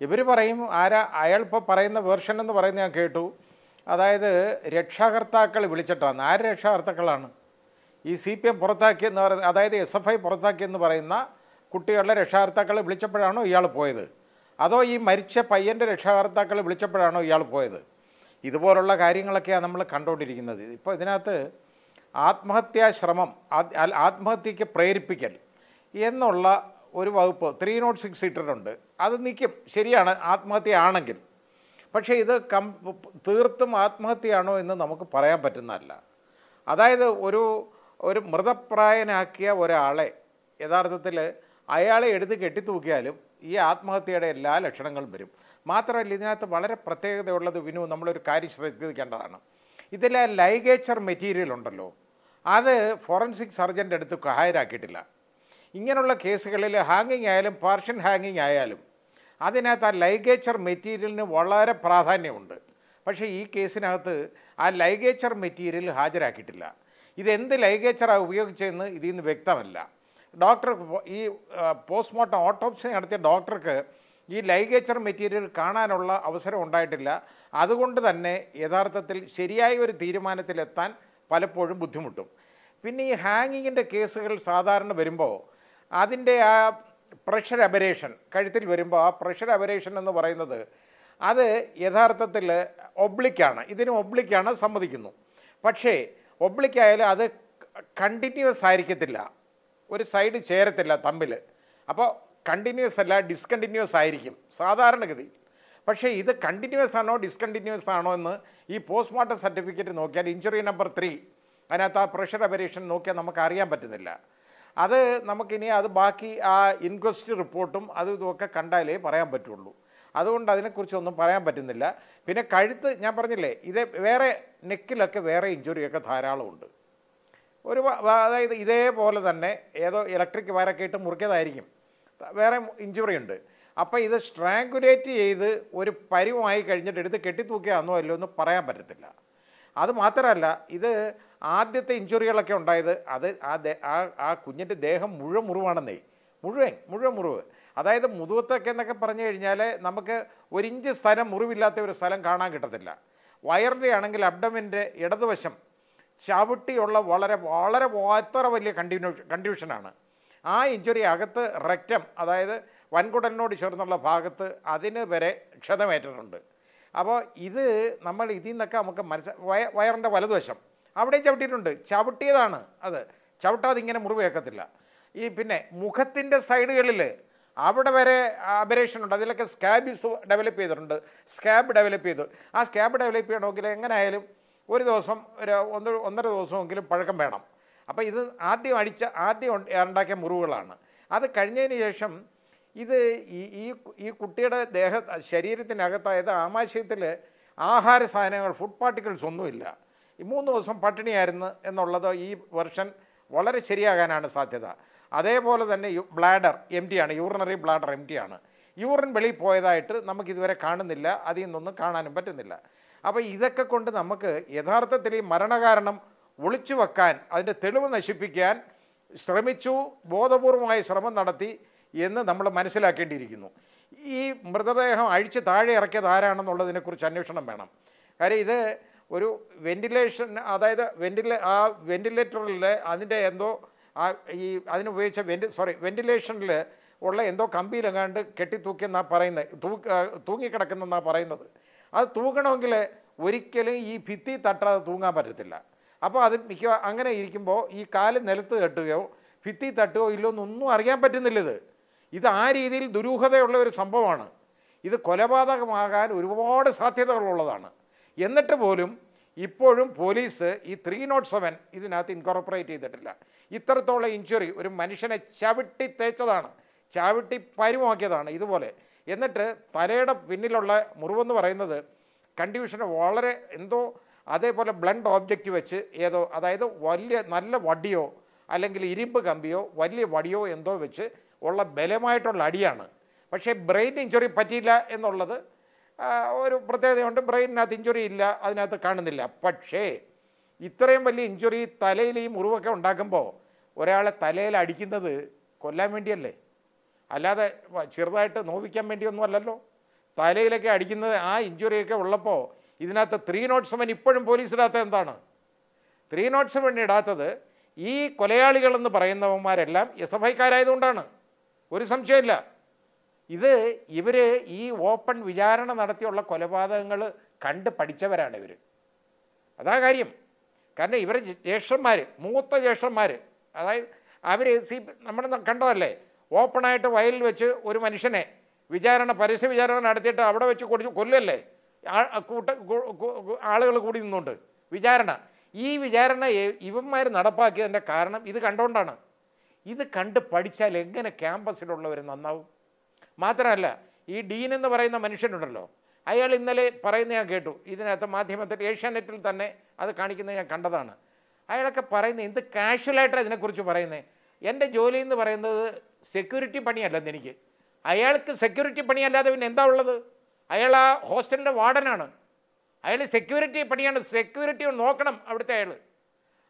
ഇവർ പറയും ആരാ അയാൾ ഇപ്പോൾ പറയുന്ന വേർഷൻ എന്ന് പറയുന്നത് ഞാൻ കേട്ടു. അതായത് രക്ഷാകർത്താക്കൾ വിളിച്ചിട്ടാണ്. ആര് രക്ഷാകർത്താക്കളാണ്? ഈ സി പി എം പുറത്താക്കിയെന്ന് പറയുന്ന അതായത് എസ് എഫ് ഐ പുറത്താക്കിയെന്ന് പറയുന്ന കുട്ടികളുടെ രക്ഷാകർത്താക്കളെ വിളിച്ചപ്പോഴാണോ ഇയാൾ പോയത്? അതോ ഈ മരിച്ച പയ്യന്റെ രക്ഷാകർത്താക്കളെ വിളിച്ചപ്പോഴാണോ ഇയാൾ പോയത്? ഇതുപോലുള്ള കാര്യങ്ങളൊക്കെയാണ് നമ്മൾ കണ്ടുകൊണ്ടിരിക്കുന്നത് ഇപ്പോൾ ഇതിനകത്ത് ആത്മഹത്യാ ശ്രമം ആത്മഹത്യക്ക് പ്രേരിപ്പിക്കൽ എന്നുള്ള ഒരു വകുപ്പ് ത്രീ നോട്ട് സിക്സ് ഇട്ടിട്ടുണ്ട്. അത് നിൽക്കും ശരിയാണ് ആത്മഹത്യ ആത്മഹത്യയാണെങ്കിൽ. പക്ഷേ ഇത് കം തീർത്തും ആത്മഹത്യയാണോ എന്ന് നമുക്ക് പറയാൻ പറ്റുന്നതല്ല. അതായത് ഒരു ഒരു മൃതപ്രായനാക്കിയ ഒരാളെ യഥാർത്ഥത്തിൽ അയാളെ എടുത്ത് കെട്ടിത്തൂക്കിയാലും ഈ ആത്മഹത്യയുടെ എല്ലാ ലക്ഷണങ്ങളും വരും. മാത്രമല്ല ഇതിനകത്ത് വളരെ പ്രത്യേകതയുള്ളത് വിനു നമ്മളൊരു കാര്യം ശ്രദ്ധിക്കേണ്ടതാണ്. ഇതിലെ ലൈഗേച്ചർ മെറ്റീരിയൽ ഉണ്ടല്ലോ അത് ഫോറൻസിക് സർജന്റെ അടുത്ത് ഹാജരാക്കിയിട്ടില്ല ഇങ്ങനെയുള്ള കേസുകളിൽ ഹാങ്ങിങ് ആയാലും പാർഷ്യൻ ഹാങ്ങിങ് ആയാലും അതിനകത്ത് ആ ലൈഗേച്ചർ മെറ്റീരിയലിന് വളരെ പ്രാധാന്യമുണ്ട്. പക്ഷേ ഈ കേസിനകത്ത് ആ ലൈഗേച്ചർ മെറ്റീരിയൽ ഹാജരാക്കിയിട്ടില്ല. ഇതെന്ത് ലൈഗേച്ചറാണ് ഉപയോഗിച്ചതെന്ന് ഇതിൽ നിന്ന് വ്യക്തമല്ല. ഡോക്ടർ ഈ പോസ്റ്റ്മോർട്ടം ഓട്ടോപ്സി നടത്തിയ ഡോക്ടർക്ക് ഈ ലൈഗേച്ചർ മെറ്റീരിയൽ കാണാനുള്ള അവസരം ഉണ്ടായിട്ടില്ല. അതുകൊണ്ട് തന്നെ യഥാർത്ഥത്തിൽ ശരിയായ ഒരു തീരുമാനത്തിലെത്താൻ പലപ്പോഴും ബുദ്ധിമുട്ടും. പിന്നെ ഈ ഹാങ്ങിങ്ങിന്റെ കേസുകൾ സാധാരണ വരുമ്പോൾ അതിന്റെ ആ പ്രഷർ അബരേഷൻ കഴുത്തിൽ വരുമ്പോൾ ആ പ്രഷർ അബരേഷൻ എന്ന് പറയുന്നത് അത് യഥാർത്ഥത്തിൽ ഒബ്ലിക്കാണ്. ഇതിന് ഒബ്ലിക്കാണ് സമ്മതിക്കുന്നു. പക്ഷേ ഒബ്ലിക്കായാലും അത് കണ്ടിന്യൂസ് ആയിരിക്കത്തില്ല. ഒരു സൈഡ് ചേരത്തില്ല തമ്മിൽ അപ്പോൾ കണ്ടിന്യൂസ് അല്ല ഡിസ്കണ്ടിന്യൂസ് ആയിരിക്കും സാധാരണഗതിയിൽ പക്ഷേ ഇത് കണ്ടിന്യൂസ് ആണോ ഡിസ്കണ്ടിന്യൂസ് ആണോ എന്ന് ഈ പോസ്റ്റ്മോർട്ടം സർട്ടിഫിക്കറ്റ് നോക്കിയാൽ ഇഞ്ചുറി നമ്പർ ത്രീ അതിനകത്ത് ആ പ്രഷർ അപരീക്ഷൻ നോക്കിയാൽ നമുക്ക് അറിയാൻ പറ്റുന്നില്ല. അത് നമുക്കിനി അത് ബാക്കി ആ ഇൻക്വസ്റ്റ് റിപ്പോർട്ടും അതും ഇതുമൊക്കെ കണ്ടാലേ പറയാൻ പറ്റുള്ളൂ. അതുകൊണ്ട് അതിനെക്കുറിച്ചൊന്നും പറയാൻ പറ്റുന്നില്ല. പിന്നെ കഴുത്ത് ഞാൻ പറഞ്ഞില്ലേ ഇത് വേറെ നെക്കിലൊക്കെ വേറെ ഇഞ്ചുറിയൊക്കെ ധാരാളമുണ്ട്. ഒരു അതായത് ഇതേപോലെ തന്നെ ഏതോ ഇലക്ട്രിക് വയറൊക്കെ ഇട്ട് മുറിക്കതായിരിക്കും വേറെ ഇഞ്ചുറി ഉണ്ട്. അപ്പോൾ ഇത് സ്ട്രാങ്കുലേറ്റ് ചെയ്ത് ഒരു പരിവമായി കഴിഞ്ഞിട്ട് എടുത്ത് കെട്ടിത്തൂക്കിയാന്നോ അല്ലോ എന്ന് പറയാൻ പറ്റത്തില്ല. അത് മാത്രമല്ല ഇത് ആദ്യത്തെ ഇഞ്ചുറികളൊക്കെ ഉണ്ടായത് അത് ആ ആ ആ കുഞ്ഞിന്റെ ദേഹം മുഴുവൻ മുറിവാണെന്നേ. മുഴുവൻ മുഴുവൻ മുറിവ്. അതായത് മുതുകത്തൊക്കെ എന്നൊക്കെ പറഞ്ഞു കഴിഞ്ഞാൽ നമുക്ക് ഒരു ഇഞ്ച് സ്ഥലം മുറിവില്ലാത്ത ഒരു സ്ഥലം കാണാൻ കിട്ടത്തില്ല. വയറിന്റെ ആണെങ്കിൽ അബ്ഡമിന്റെ ഇടതുവശം ചവിട്ടിയുള്ള വളരെ വളരെ അത്ര വലിയ കണ്ടിന്യൂ കണ്ടീഷനാണ്. ആ ഇഞ്ചുറി അകത്ത് റെക്റ്റം അതായത് വൻകുടലിനോട് ചേർന്നുള്ള ഭാഗത്ത് അതിന് വരെ ക്ഷതമേറ്റിട്ടുണ്ട് അപ്പോൾ ഇത് നമ്മൾ ഇതിൽ നിന്നൊക്കെ നമുക്ക് മനസ്സ വയ വയറിന്റെ വലതുവശം അവിടെയും ചവിട്ടിയിട്ടുണ്ട്. ചവിട്ടിയതാണ് അത്. ചവിട്ടാതെ ഇങ്ങനെ മുറിവ് കേൾക്കത്തില്ല. ഈ പിന്നെ മുഖത്തിന്റെ സൈഡുകളിൽ അവിടെ വരെ അബരേഷൻ ഉണ്ട്. അതിലൊക്കെ സ്കാബിസ് ഡെവലപ്പ് ചെയ്തിട്ടുണ്ട്. സ്കാബ് ഡെവലപ്പ് ചെയ്തു. ആ സ്കാബ് ഡെവലപ്പ് ചെയ്യണമെങ്കിൽ എങ്ങനെയായാലും ഒരു ദിവസം ഒരു ഒന്ന് ഒന്നര ദിവസമെങ്കിലും പഴക്കം വേണം. അപ്പോൾ ഇത് ആദ്യം അടിച്ച ആദ്യം ഉണ്ട- ഉണ്ടാക്കിയ മുറിവുകളാണ്. അത് കഴിഞ്ഞതിന് ശേഷം ഇത് ഈ ഈ ഈ കുട്ടിയുടെ ദേഹ ശരീരത്തിനകത്തായത് ആമാശയത്തിൽ ആഹാര സാധനങ്ങൾ ഫുഡ് പാർട്ടിക്കിൾസ് ഒന്നുമില്ല. ഈ മൂന്ന് ദിവസം പട്ടിണിയായിരുന്നു എന്നുള്ളത് ഈ വെർഷൻ വളരെ ശരിയാകാനാണ് സാധ്യത. അതേപോലെ തന്നെ ബ്ലാഡർ എം ടി ആണ് യൂറിനറി ബ്ലാഡർ എം ടി ആണ്. യൂറിൻ വെളിയിൽ പോയതായിട്ട് നമുക്കിതുവരെ കാണുന്നില്ല അതിൽ നിന്നൊന്നും കാണാനും പറ്റുന്നില്ല. അപ്പോൾ ഇതൊക്കെ കൊണ്ട് നമുക്ക് യഥാർത്ഥത്തിൽ ഈ മരണകാരണം ഒളിച്ചു വെക്കാൻ അതിന്റെ തെളിവ് നശിപ്പിക്കാൻ ശ്രമിച്ചു ബോധപൂർവമായ ശ്രമം നടത്തി എന്ന് നമ്മൾ മനസ്സിലാക്കേണ്ടിയിരിക്കുന്നു. ഈ മൃതദേഹം അഴിച്ച് താഴെ ഇറക്കിയത് ആരാണെന്നുള്ളതിനെക്കുറിച്ച് അന്വേഷണം വേണം. കാര്യം ഇത് ഒരു വെന്റിലേഷൻ അതായത് വെന്റിലേ ആ വെന്റിലേറ്ററിൽ അതിന്റെ എന്തോ ആ ഈ അതിനുപയോഗിച്ച വെന്റി സോറി വെന്റിലേഷനിൽ ഉള്ള എന്തോ കമ്പിയിലെങ്ങാണ്ട് കെട്ടിത്തൂക്കിയെന്നാണ് പറയുന്നത് തൂ തൂങ്ങിക്കിടക്കുന്നെന്നാണ് പറയുന്നത്. അത് തൂങ്ങണമെങ്കിൽ ഒരിക്കലും ഈ ഭിത്തി തട്ടാതെ തൂങ്ങാൻ പറ്റത്തില്ല. അപ്പോൾ അത് മിക്ക അങ്ങനെ ഇരിക്കുമ്പോൾ ഈ കാൽ നിലത്ത് തട്ടുകയോ ഭിത്തി തട്ടുകയോ ഇല്ലോ എന്നൊന്നും അറിയാൻ പറ്റുന്നില്ല ഇത്. ഇത് ആ രീതിയിൽ ദുരൂഹതയുള്ള ഒരു സംഭവമാണ്. ഇത് കൊലപാതകമാകാൻ ഒരുപാട് സാധ്യതകളുള്ളതാണ്. എന്നിട്ട് പോലും ഇപ്പോഴും പോലീസ് ഈ ത്രീ നോട്ട് സെവൻ ഇതിനകത്ത് ഇൻകോർപ്പറേറ്റ് ചെയ്തിട്ടില്ല. ഇത്രത്തോളം ഇഞ്ചുറി ഒരു മനുഷ്യനെ ചവിട്ടി തേച്ചതാണ്. ചവിട്ടി പരുമാക്കിയതാണ് ഇതുപോലെ. എന്നിട്ട് തലയുടെ പിന്നിലുള്ള മുറിവെന്ന് പറയുന്നത് കണ്ടീഷന് വളരെ എന്തോ അതേപോലെ ബ്ലണ്ട് ഓബ്ജക്റ്റ് വെച്ച് ഏതോ അതായത് വലിയ നല്ല വടിയോ അല്ലെങ്കിൽ ഇരുമ്പ് കമ്പിയോ വലിയ വടിയോ എന്തോ വെച്ച് ഉള്ള ബലമായിട്ടുള്ള അടിയാണ്. പക്ഷേ ബ്രെയിൻ ഇഞ്ചുറി പറ്റിയില്ല എന്നുള്ളത് ഒരു പ്രത്യേകതയുണ്ട്. ബ്രെയിനിനകത്ത് ഇഞ്ചുറി ഇല്ല അതിനകത്ത് കാണുന്നില്ല. പക്ഷേ ഇത്രയും വലിയ ഇഞ്ചുറി തലയിൽ ഈ മുറിവൊക്കെ ഉണ്ടാക്കുമ്പോൾ ഒരാളെ തലയിൽ അടിക്കുന്നത് കൊല്ലാൻ വേണ്ടിയല്ലേ? അല്ലാതെ ചെറുതായിട്ട് നോവിക്കാൻ വേണ്ടിയൊന്നും അല്ലല്ലോ. തലയിലൊക്കെ അടിക്കുന്നത് ആ ഇഞ്ചുറിയൊക്കെ ഉള്ളപ്പോൾ ഇതിനകത്ത് ത്രീ നോട്ട് സെവൻ ഇപ്പോഴും പോലീസിനകത്ത് എന്താണ്? ത്രീ നോട്ട് സെവൻ ഇടാത്തത് ഈ കൊലയാളികളെന്ന് പറയുന്നവന്മാരെല്ലാം എസ് എഫ് ഐക്കാരായതുകൊണ്ടാണ്. ഒരു സംശയമില്ല. ഇത് ഇവർ ഈ ഓപ്പൺ വിചാരണ നടത്തിയുള്ള കൊലപാതകങ്ങൾ കണ്ട് പഠിച്ചവരാണ് ഇവർ അതാ കാര്യം. കാരണം ഇവർ ജ്യേഷ്ഠന്മാർ മൂത്ത ജ്യേഷ്ഠന്മാർ അതായത് അവർ സി നമ്മൾ കണ്ടതല്ലേ? ഓപ്പണായിട്ട് വയലിൽ വെച്ച് ഒരു മനുഷ്യനെ വിചാരണ പരസ്യ വിചാരണ നടത്തിയിട്ട് അവിടെ വെച്ച് കൊടി കൊല്ലല്ലേ കൂട്ട ആളുകൾ കൂടി നിന്നുണ്ട് വിചാരണ. ഈ വിചാരണ ഇവന്മാർ നടപ്പാക്കിയതിന്റെ കാരണം ഇത് കണ്ടുകൊണ്ടാണ്. ഇത് കണ്ട് പഠിച്ചാൽ എങ്ങനെ ക്യാമ്പസിലുള്ളവർ നന്നാവും? മാത്രമല്ല ഈ ഡീൻ എന്ന് പറയുന്ന മനുഷ്യനുണ്ടല്ലോ അയാൾ ഇന്നലെ പറയുന്ന ഞാൻ കേട്ടു. ഇതിനകത്ത് മാധ്യമത്തിൽ ഏഷ്യാനെറ്റിൽ തന്നെ അത് കാണിക്കുന്നത് ഞാൻ കണ്ടതാണ്. അയാളൊക്കെ പറയുന്നത് എന്ത് കാഷ്വലായിട്ടാണ് ഇതിനെക്കുറിച്ച് പറയുന്നത്? എന്റെ ജോലി എന്ന് പറയുന്നത് സെക്യൂരിറ്റി പണിയല്ലെന്ന് എനിക്ക്. അയാൾക്ക് സെക്യൂരിറ്റി പണിയല്ലാതെ പിന്നെ എന്താ ഉള്ളത്? അയാൾ ആ ഹോസ്റ്റലിന്റെ വാർഡനാണ്. അയാൾ സെക്യൂരിറ്റി പണിയാണ്. സെക്യൂരിറ്റി നോക്കണം അവിടുത്തെ അയാൾ.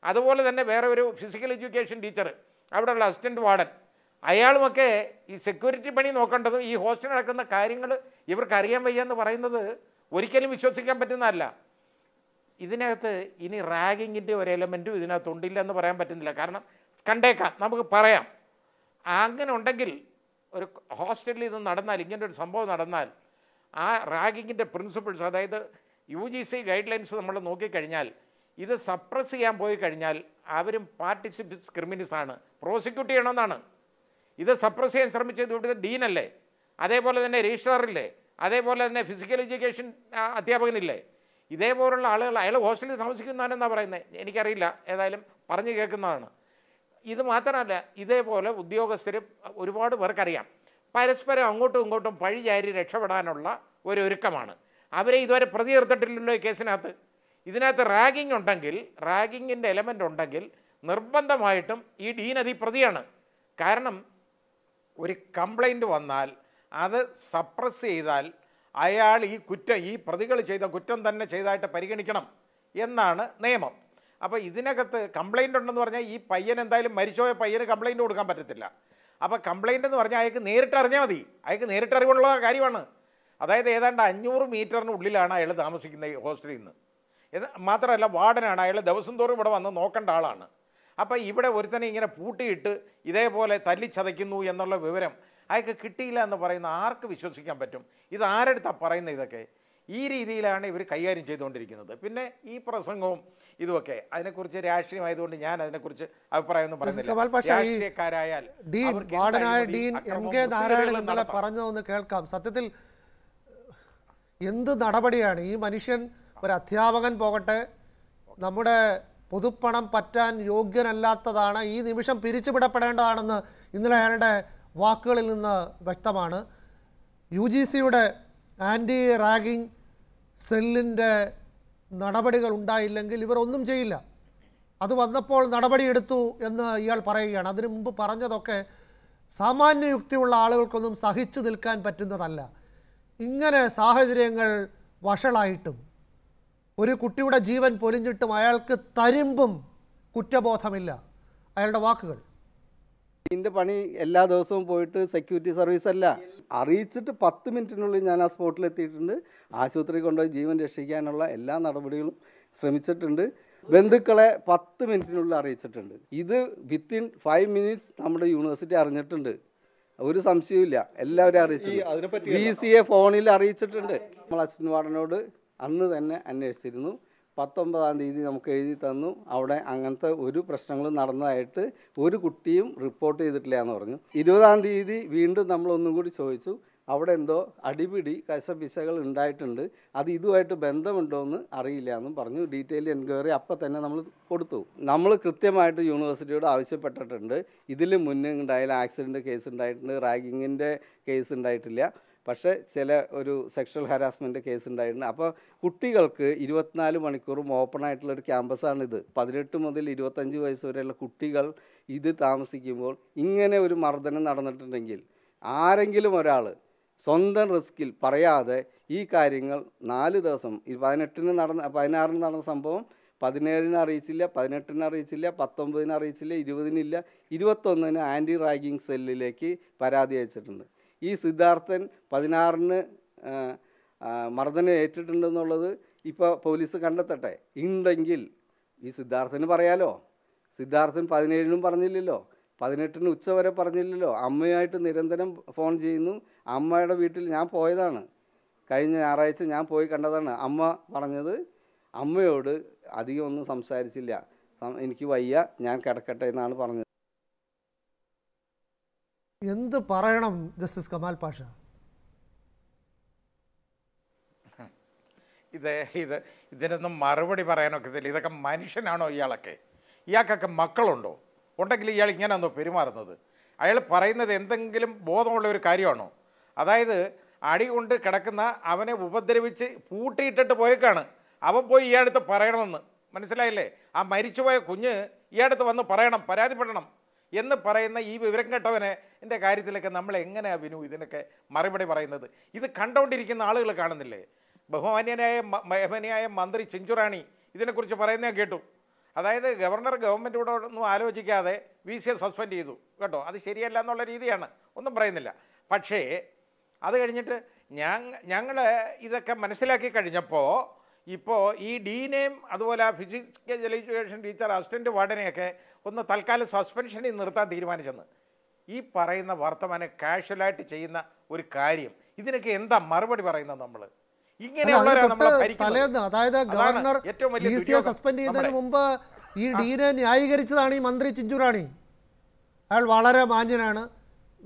അതുപോലെ തന്നെ വേറെ ഒരു ഫിസിക്കൽ എഡ്യൂക്കേഷൻ ടീച്ചർ അവിടെയുള്ള അസിസ്റ്റന്റ് വാർഡൻ. അയാളുമൊക്കെ ഈ സെക്യൂരിറ്റി പണി നോക്കേണ്ടതും ഈ ഹോസ്റ്റലിൽ നടക്കുന്ന കാര്യങ്ങൾ ഇവർക്ക് അറിയാൻ വയ്യ എന്ന് പറയുന്നത് ഒരിക്കലും വിശ്വസിക്കാൻ പറ്റുന്നതല്ല. ഇതിനകത്ത് ഇനി റാഗിങ്ങിന്റെ ഒരു എലമെന്റും ഇതിനകത്ത് ഉണ്ടില്ല എന്ന് പറയാൻ പറ്റുന്നില്ല. കാരണം കണ്ടേക്കാം നമുക്ക് പറയാം. അങ്ങനെ ഉണ്ടെങ്കിൽ ഒരു ഹോസ്റ്റലിൽ ഇത് നടന്നാൽ ഇങ്ങനെ ഒരു സംഭവം നടന്നാൽ ആ റാഗിങ്ങിന്റെ പ്രിൻസിപ്പിൾസ് അതായത് U G C guidelines നമ്മൾ നോക്കിക്കഴിഞ്ഞാൽ ഇത് സപ്രസ് ചെയ്യാൻ പോയി കഴിഞ്ഞാൽ അവരും പാർട്ടിസിപ്പൻസ് ക്രിമിനൽസ് ആണ്. പ്രോസിക്യൂട്ട് ചെയ്യണമെന്നാണ്. ഇത് സപ്രസ് ചെയ്യാൻ ശ്രമിച്ചത് ഇവിടുത്തെ ഡീനല്ലേ അതേപോലെ തന്നെ രജിസ്ട്രാറില്ലേ അതേപോലെ തന്നെ ഫിസിക്കൽ എഡ്യൂക്കേഷൻ അധ്യാപകനില്ലേ ഇതേപോലുള്ള ആളുകൾ അയാൾ ഹോസ്റ്റലിൽ താമസിക്കുന്നതാണെന്നാണ് പറയുന്നത് എനിക്കറിയില്ല. ഏതായാലും പറഞ്ഞു കേൾക്കുന്നതാണ്. ഇത് മാത്രമല്ല ഇതേപോലെ ഉദ്യോഗസ്ഥർ ഒരുപാട് പേർക്കറിയാം. പരസ്പരം അങ്ങോട്ടും ഇങ്ങോട്ടും പഴിചാരി രക്ഷപ്പെടാനുള്ള ഒരു ഒരുക്കമാണ്. അവരെ ഇതുവരെ പ്രതി ചേർത്തിട്ടില്ലല്ലോ ഈ കേസിനകത്ത്. ഇതിനകത്ത് റാഗിംഗ് ഉണ്ടെങ്കിൽ റാഗിങ്ങിന്റെ എലമെന്റ് ഉണ്ടെങ്കിൽ നിർബന്ധമായിട്ടും ഈ ഡീൻ അതി പ്രതിയാണ്. കാരണം ഒരു കംപ്ലൈന്റ് വന്നാൽ അത് സപ്രസ് ചെയ്താൽ അയാൾ ഈ കുറ്റം ഈ പ്രതികൾ ചെയ്ത കുറ്റം തന്നെ ചെയ്തതായിട്ട് പരിഗണിക്കണം എന്നാണ് നിയമം. അപ്പോൾ ഇതിനകത്ത് കംപ്ലൈന്റ് ഉണ്ടെന്ന് പറഞ്ഞാൽ ഈ പയ്യൻ എന്തായാലും മരിച്ചോയ പയ്യന് കംപ്ലൈന്റ് കൊടുക്കാൻ പറ്റത്തില്ല. അപ്പോൾ കംപ്ലൈന്റ് എന്ന് പറഞ്ഞാൽ അയാൾക്ക് നേരിട്ട് അറിഞ്ഞാൽ മതി. അയാൾക്ക് നേരിട്ട് അറിവുള്ള കാര്യമാണ്. അതായത് ഏതാണ്ട് അഞ്ഞൂറ് മീറ്ററിനുള്ളിലാണ് അയാൾ താമസിക്കുന്ന ഹോസ്റ്റലിൽ നിന്ന് മാത്രമല്ല വാർഡനാണ്. അയാൾ ദിവസം തോറും ഇവിടെ വന്ന് നോക്കേണ്ട ആളാണ്. അപ്പോൾ ഇവിടെ ഒരുത്തനെ ഇങ്ങനെ പൂട്ടിയിട്ട് ഇതേപോലെ തല്ലിച്ചതയ്ക്കുന്നു എന്നുള്ള വിവരം അയാൾക്ക് കിട്ടിയില്ല എന്ന് പറയുന്ന ആർക്ക് വിശ്വസിക്കാൻ പറ്റും? ഇത് ആരെടുത്താണ് പറയുന്നത് ഇതൊക്കെ? ഈ രീതിയിലാണ് ഇവർ കൈകാര്യം ചെയ്തുകൊണ്ടിരിക്കുന്നത്. പിന്നെ ഈ പ്രസംഗവും ഇതുമൊക്കെ. അതിനെക്കുറിച്ച് രാഷ്ട്രീയമായതുകൊണ്ട് ഞാൻ അതിനെക്കുറിച്ച് അഭിപ്രായമൊന്നും പറയുന്നില്ല. പറഞ്ഞതൊന്ന് കേൾക്കാം. സത്യത്തിൽ എന്ത് നടപടിയാണ് ഈ മനുഷ്യൻ ഒരു അധ്യാപകൻ പോകട്ടെ നമ്മുടെ പൊതുപ്പണം പറ്റാൻ യോഗ്യനല്ലാത്തതാണ് ഈ നിമിഷം പിരിച്ചുവിടപ്പെടേണ്ടതാണെന്ന് ഇന്നലെ അയാളുടെ വാക്കുകളിൽ നിന്ന് വ്യക്തമാണ്. യു ജി സിയുടെ ആന്റി റാഗിംഗ് സെല്ലിന്റെ നടപടികൾ ഉണ്ടായില്ലെങ്കിൽ ഇവർ ഒന്നും ചെയ്യില്ല. അത് വന്നപ്പോൾ നടപടിയെടുത്തു എന്ന് ഇയാൾ പറയുകയാണ്. അതിനു മുമ്പ് പറഞ്ഞതൊക്കെ സാമാന്യ യുക്തിയുള്ള ആളുകൾക്കൊന്നും സഹിച്ചു നിൽക്കാൻ പറ്റുന്നതല്ല. ഇങ്ങനെ സാഹചര്യങ്ങൾ വഷളായിട്ടും ഒരു കുട്ടിയുടെ ജീവൻ പൊലിഞ്ഞിട്ടും അയാൾക്ക് തരിമ്പും കുറ്റബോധമില്ല. അയാളുടെ വാക്കുകൾ. ഇതിന്റെ പണി എല്ലാ ദിവസവും പോയിട്ട് സെക്യൂരിറ്റി സർവീസ് അല്ല. അറിയിച്ചിട്ട് പത്ത് മിനിറ്റിനുള്ളിൽ ഞാൻ ആ സ്പോട്ടിൽ എത്തിയിട്ടുണ്ട്. ആശുപത്രി കൊണ്ടുപോയി ജീവൻ രക്ഷിക്കാനുള്ള എല്ലാ നടപടികളും ശ്രമിച്ചിട്ടുണ്ട്. ബന്ധുക്കളെ പത്ത് മിനിറ്റിനുള്ളിൽ അറിയിച്ചിട്ടുണ്ട്. ഇത് വിത്തിൻ ഫൈവ് മിനിറ്റ്സ് നമ്മുടെ യൂണിവേഴ്സിറ്റി അറിഞ്ഞിട്ടുണ്ട്. ഒരു സംശയവുമില്ല. എല്ലാവരും അറിയിച്ചു ബി സി എ ഫോണിൽ അറിയിച്ചിട്ടുണ്ട്. നമ്മൾ അസിസ്റ്റന്റ് വാർഡനോട് അന്ന് തന്നെ അന്വേഷിച്ചിരുന്നു. പത്തൊമ്പതാം തീയതി നമുക്ക് എഴുതി തന്നു. അവിടെ അങ്ങനത്തെ ഒരു പ്രശ്നങ്ങളും നടന്നതായിട്ട് ഒരു കുട്ടിയും റിപ്പോർട്ട് ചെയ്തിട്ടില്ല എന്ന് പറഞ്ഞു. ഇരുപതാം തീയതി വീണ്ടും നമ്മൾ ഒന്നും കൂടി ചോദിച്ചു. അവിടെ എന്തോ അടിപിടി കശപിശകൾ ഉണ്ടായിട്ടുണ്ട്. അത് ഇതുമായിട്ട് ബന്ധമുണ്ടോ എന്ന് അറിയില്ല എന്നും പറഞ്ഞു. ഡീറ്റെയിൽ എൻക്വയറി അപ്പം തന്നെ നമ്മൾ കൊടുത്തു. നമ്മൾ കൃത്യമായിട്ട് യൂണിവേഴ്സിറ്റിയോട് ആവശ്യപ്പെട്ടിട്ടുണ്ട്. ഇതിൽ മുന്നേ ഉണ്ടായാലും ആക്സിഡന്റ് കേസ് ഉണ്ടായിട്ടുണ്ട്. റാഗിങ്ങിന്റെ കേസ് ഉണ്ടായിട്ടില്ല. പക്ഷേ ചില ഒരു സെക്ഷൽ ഹരാസ്മെന്റ് കേസ് ഉണ്ടായിട്ടുണ്ട്. അപ്പോൾ കുട്ടികൾക്ക് ഇരുപത്തിനാല് മണിക്കൂറും ഓപ്പൺ ആയിട്ടുള്ള ഒരു ക്യാമ്പസാണിത് പതിനെട്ട് മുതൽ ഇരുപത്തഞ്ച് വയസ്സ് വരെയുള്ള കുട്ടികൾ ഇത് താമസിക്കുമ്പോൾ ഇങ്ങനെ ഒരു മർദ്ദനം നടന്നിട്ടുണ്ടെങ്കിൽ ആരെങ്കിലും ഒരാൾ സ്വന്തം റിസ്കിൽ പറയാതെ ഈ കാര്യങ്ങൾ നാല് ദിവസം പതിനെട്ടിന് നടന്ന പതിനാറിന് നടന്ന സംഭവം പതിനേഴിന് അറിയിച്ചില്ല പതിനെട്ടിന് അറിയിച്ചില്ല പത്തൊമ്പതിന് അറിയിച്ചില്ല ഇരുപതിനില്ല ഇരുപത്തൊന്നിന് ആന്റി റാഗിങ് സെല്ലിലേക്ക് പരാതി അയച്ചിട്ടുണ്ട്. ഈ സിദ്ധാർത്ഥൻ പതിനാറിന് മർദ്ദനം ഏറ്റിട്ടുണ്ടെന്നുള്ളത് ഇപ്പോൾ പോലീസ് കണ്ടെത്തട്ടെ. ഉണ്ടെങ്കിൽ ഈ സിദ്ധാർത്ഥന് പറയാലോ. സിദ്ധാർത്ഥൻ പതിനേഴിനും പറഞ്ഞില്ലല്ലോ. പതിനെട്ടിന് ഉച്ച വരെ പറഞ്ഞില്ലല്ലോ. അമ്മയായിട്ട് നിരന്തരം ഫോൺ ചെയ്യുന്നു. അമ്മയുടെ വീട്ടിൽ ഞാൻ പോയതാണ്. കഴിഞ്ഞ ഞായറാഴ്ച ഞാൻ പോയി കണ്ടതാണ്. അമ്മ പറഞ്ഞത് അമ്മയോട് അധികം ഒന്നും സംസാരിച്ചില്ല. എനിക്ക് വയ്യ ഞാൻ കിടക്കട്ടെ എന്നാണ് പറഞ്ഞത്. എന്ത് പറയണം ജസ്റ്റിസ് കമാൽ പാഷ? ഇത് ഇത് ഇതിനൊന്നും മറുപടി പറയാനൊക്കത്തില്ല ഇതൊക്കെ മനുഷ്യനാണോ ഇയാളൊക്കെ? ഇയാൾക്കൊക്കെ മക്കളുണ്ടോ? ഉണ്ടെങ്കിൽ ഇയാൾ ഇങ്ങനെയാണോ പെരുമാറുന്നത്? അയാൾ പറയുന്നത് എന്തെങ്കിലും ബോധമുള്ള ഒരു കാര്യമാണോ? അതായത് അടി കൊണ്ട് കിടക്കുന്ന അവനെ ഉപദ്രവിച്ച് പൂട്ടിയിട്ടിട്ട് പോയേക്കാണ്. അവൻ പോയി ഇയാടുത്ത് പറയണമെന്ന്. മനസ്സിലായില്ലേ? ആ മരിച്ചുപോയ കുഞ്ഞ് ഇയാടുത്ത് വന്ന് പറയണം പരാതിപ്പെടണം. എന്ന് പറയുന്ന ഈ വിവരം കേട്ടവനെ എന്റെ കാര്യത്തിലൊക്കെ നമ്മൾ എങ്ങനെയാണ് വിനു ഇതിനൊക്കെ മറുപടി പറയുന്നത്? ഇത് കണ്ടുകൊണ്ടിരിക്കുന്ന ആളുകൾ കാണുന്നില്ലേ? ബഹുമാന്യനായ മ- മന്ത്രി ചിഞ്ചുറാണി ഇതിനെക്കുറിച്ച് പറയുന്നത് ഞാൻ കേട്ടു. അതായത് ഗവർണർ ഗവൺമെന്റോടൊന്നും ആലോചിക്കാതെ വി സി സസ്പെൻഡ് ചെയ്തു. കേട്ടോ? അത് ശരിയല്ല എന്നുള്ള രീതിയാണ്. ഒന്നും പറയുന്നില്ല. പക്ഷേ അത് കഴിഞ്ഞിട്ട് ഞങ്ങൾ ഇതൊക്കെ മനസ്സിലാക്കി കഴിഞ്ഞപ്പോൾ ഇപ്പോൾ ഈ ഡീനെയും അതുപോലെ ഫിസിക്സ് എഡ്യൂക്കേഷൻ ടീച്ചർ അസിസ്റ്റന്റ് വാർഡനെയൊക്കെ ഒന്ന് തൽക്കാലം സസ്പെൻഷനിൽ നിർത്താൻ തീരുമാനിച്ചെന്ന്. ഈ പറയുന്ന വർത്തമാനം കാഷ്വലായിട്ട് ചെയ്യുന്ന ഒരു കാര്യം. ഇതിനൊക്കെ എന്താ മറുപടി പറയുന്നത് നമ്മൾ അതായത് ഗവർണർ സസ്പെൻഡ് ചെയ്യുന്നതിന് മുമ്പ് ഈ ഡീനെ ന്യായീകരിച്ചതാണ് ഈ മന്ത്രി ചിഞ്ചുറാണി അയാൾ വളരെ മാന്യനാണ്.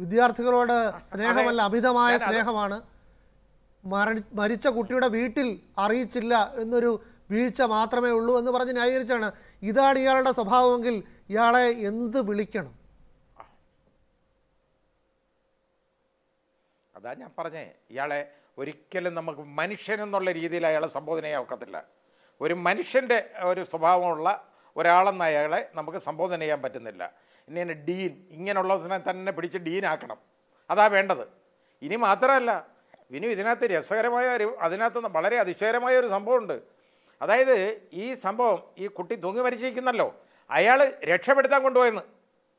വിദ്യാർത്ഥികളോട് സ്നേഹമല്ല അമിതമായ സ്നേഹമാണ്. മരിച്ച കുട്ടിയുടെ വീട്ടിൽ അറിയിച്ചില്ല എന്നൊരു വീഴ്ച മാത്രമേ ഉള്ളൂ എന്ന് പറഞ്ഞ് ന്യായീകരിച്ചാണ്. ഇതാണ് ഇയാളുടെ സ്വഭാവമെങ്കിൽ ഇയാളെ എന്ത് വിളിക്കണം? അതാ ഞാൻ പറഞ്ഞേ ഇയാളെ ഒരിക്കലും നമുക്ക് മനുഷ്യൻ എന്നുള്ള രീതിയിൽ അയാളെ സംബോധന ചെയ്യാൻ ഒക്കത്തില്ല ഒരു മനുഷ്യന്റെ ഒരു സ്വഭാവമുള്ള ഒരാളെന്ന അയാളെ നമുക്ക് സംബോധന ചെയ്യാൻ പറ്റുന്നില്ല. ഇനി ഡീൻ ഇങ്ങനെയുള്ളതിനെ തന്നെ പിടിച്ച് ഡീനാക്കണം അതാ വേണ്ടത്. ഇനി മാത്രമല്ല ഇനി ഇതിനകത്ത് രസകരമായ ഒരു അതിനകത്ത് വളരെ അതിശയകരമായ ഒരു സംഭവമുണ്ട്. അതായത് ഈ സംഭവം ഈ കുട്ടി തൂങ്ങി മരിച്ചിരിക്കുന്നല്ലോ. അയാൾ രക്ഷപ്പെടുത്താൻ കൊണ്ടുപോയെന്ന്.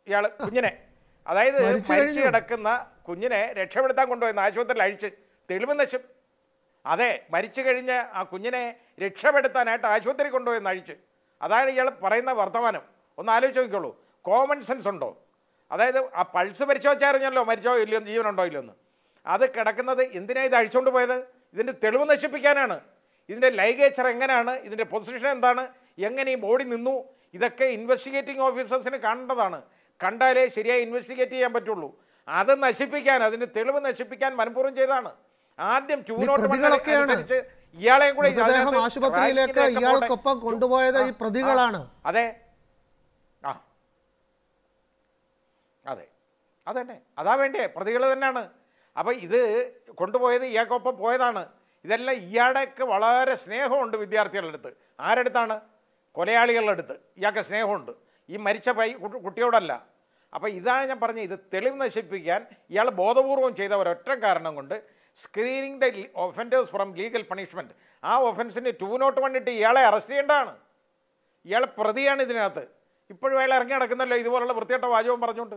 ഇയാൾ കുഞ്ഞിനെ. അതായത് മരിച്ചു കിടക്കുന്ന കുഞ്ഞിനെ രക്ഷപ്പെടുത്താൻ കൊണ്ടുപോയെന്ന് ആശുപത്രിയിൽ അഴിച്ച് തെളിവ് നശം അതെ മരിച്ചു കഴിഞ്ഞ ആ കുഞ്ഞിനെ രക്ഷപ്പെടുത്താനായിട്ട് ആശുപത്രി കൊണ്ടുപോയെന്ന് അഴിച്ച്. അതാണ് ഇയാൾ പറയുന്ന വർത്തമാനം. ഒന്ന് ആലോചിച്ച് നോക്കിക്കോളൂ കോമൺ സെൻസ് ഉണ്ടോ? അതായത് ആ പൾസ് പരിശോധിച്ചാൽ അറിഞ്ഞല്ലോ മരിച്ചോ ഇല്ലയോ ജീവനുണ്ടോ ഇല്ലയോ എന്ന്. അത് കിടക്കുന്നത് എന്തിനാണ് ഇത് അഴിച്ചുകൊണ്ട് പോയത്? ഇതിന്റെ തെളിവ് നശിപ്പിക്കാനാണ്. ഇതിന്റെ ലൈഗേച്ചർ എങ്ങനെയാണ്? ഇതിന്റെ പൊസിഷൻ എന്താണ്? എങ്ങനെ ഈ ബോഡി നിന്നു. ഇതൊക്കെ ഇൻവെസ്റ്റിഗേറ്റിംഗ് ഓഫീസേഴ്സിന് കാണേണ്ടതാണ്. കണ്ടാലേ ശരിയായി ഇൻവെസ്റ്റിഗേറ്റ് ചെയ്യാൻ പറ്റുള്ളൂ. അത് നശിപ്പിക്കാൻ അതിന്റെ തെളിവ് നശിപ്പിക്കാൻ മനഃപൂർവം ചെയ്തതാണ്. ആദ്യം ടൂ ഈ നോട്ട് പ്രതികളൊക്കെയാണ് അനുസരിച്ച് ഇയാളെയും കൂടെ ആശുപത്രിയിലേക്ക് ഇയാൾക്കൊപ്പം. കൊണ്ടുപോയത് ഈ പ്രതികളാണ്. അതെ. ആ. അതെ. അതന്നെ അതാ വേണ്ടേ പ്രതികൾ തന്നെയാണ്. അപ്പോൾ ഇത് കൊണ്ടുപോയത് ഇയാൾക്കൊപ്പം പോയതാണ്. ഇതെല്ലാം ഇയാളുടെയൊക്കെ വളരെ സ്നേഹമുണ്ട് വിദ്യാർത്ഥികളുടെ അടുത്ത്. ആരടുത്താണ്? കൊലയാളികളുടെ അടുത്ത്. ഇയാൾക്ക് സ്നേഹമുണ്ട്. ഈ മരിച്ച പൈ കുട്ടിയോടല്ല. അപ്പോൾ ഇതാണ് ഞാൻ പറഞ്ഞത്. ഇത് തെളിവ് നശിപ്പിക്കാൻ ഇയാൾ ബോധപൂർവം ചെയ്ത ഒരൊറ്റ കാരണം കൊണ്ട് screening the offenders from legal punishment ആ ഒഫൻസിന് ടു നോട്ട് വണ്ണിട്ട് ഇയാളെ അറസ്റ്റ് ചെയ്യേണ്ടതാണ്. ഇയാൾ പ്രതിയാണ് ഇതിനകത്ത്. ഇപ്പോഴും അയാൾ ഇറങ്ങി നടക്കുന്നല്ലോ ഇതുപോലുള്ള വൃത്തികെട്ട വാചകവും പറഞ്ഞുകൊണ്ട്.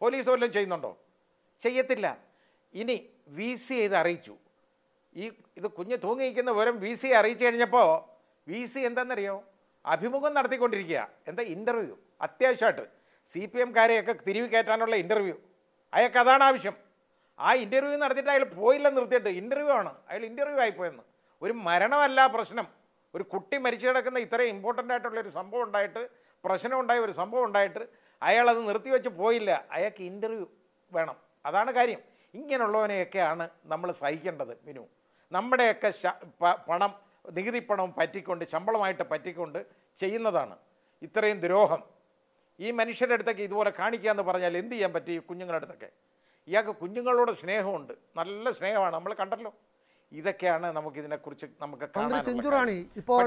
പോലീസ് വല്ലതും ചെയ്യുന്നുണ്ടോ? ചെയ്യത്തില്ല. ഇനി വി സി ചെയ്ത് അറിയിച്ചു. ഈ ഇത് കുഞ്ഞ് തൂങ്ങിയിരിക്കുന്ന വിവരം വി സി അറിയിച്ചു കഴിഞ്ഞപ്പോൾ വി സി എന്താണെന്നറിയോ? അഭിമുഖം നടത്തിക്കൊണ്ടിരിക്കുക എന്താ ഇന്റർവ്യൂ അത്യാവശ്യമായിട്ട്. സി പി എംകാരെയൊക്കെ തിരിവി കയറ്റാനുള്ള ഇന്റർവ്യൂ അയാൾക്ക് അതാണ് ആവശ്യം. ആ ഇന്റർവ്യൂ നടത്തിയിട്ട് അയാൾ പോയില്ല നിർത്തിയിട്ട്. ഇന്റർവ്യൂ ആണ്. അയാൾ ഇന്റർവ്യൂ ആയിപ്പോയെന്ന് ഒരു മരണമല്ല പ്രശ്നം. ഒരു കുട്ടി മരിച്ചു കിടക്കുന്ന ഇത്രയും ഇമ്പോർട്ടന്റ് ആയിട്ടുള്ള ഒരു സംഭവം ഉണ്ടായിട്ട് പ്രശ്നം ഉണ്ടായ ഒരു സംഭവം ഉണ്ടായിട്ട് അയാൾ അത് നിർത്തിവെച്ച് പോയില്ല. അയാൾക്ക് ഇന്റർവ്യൂ വേണം. അതാണ് കാര്യം. ഇങ്ങനെയുള്ളവനെയൊക്കെയാണ് നമ്മൾ സഹിക്കേണ്ടത് മിനു. നമ്മുടെയൊക്കെ പണം നികുതി പണം പറ്റിക്കൊണ്ട് ശമ്പളമായിട്ട് പറ്റിക്കൊണ്ട് ചെയ്യുന്നതാണ്. ഇത്രയും ദ്രോഹം. ഈ മനുഷ്യരുടെ അടുത്തൊക്കെ ഇതുപോലെ കാണിക്കുക എന്ന് പറഞ്ഞാൽ എന്ത് ചെയ്യാൻ പറ്റും ഈ കുഞ്ഞുങ്ങളുടെ അടുത്തൊക്കെ? ഇയാൾക്ക് കുഞ്ഞുങ്ങളോട് സ്നേഹമുണ്ട്. നല്ല സ്നേഹമാണ്. നമ്മൾ കണ്ടല്ലോ. ഇതൊക്കെയാണ് നമുക്ക് ഇതിനെക്കുറിച്ച് നമുക്ക് ചിഞ്ചുറാണി ഇപ്പോൾ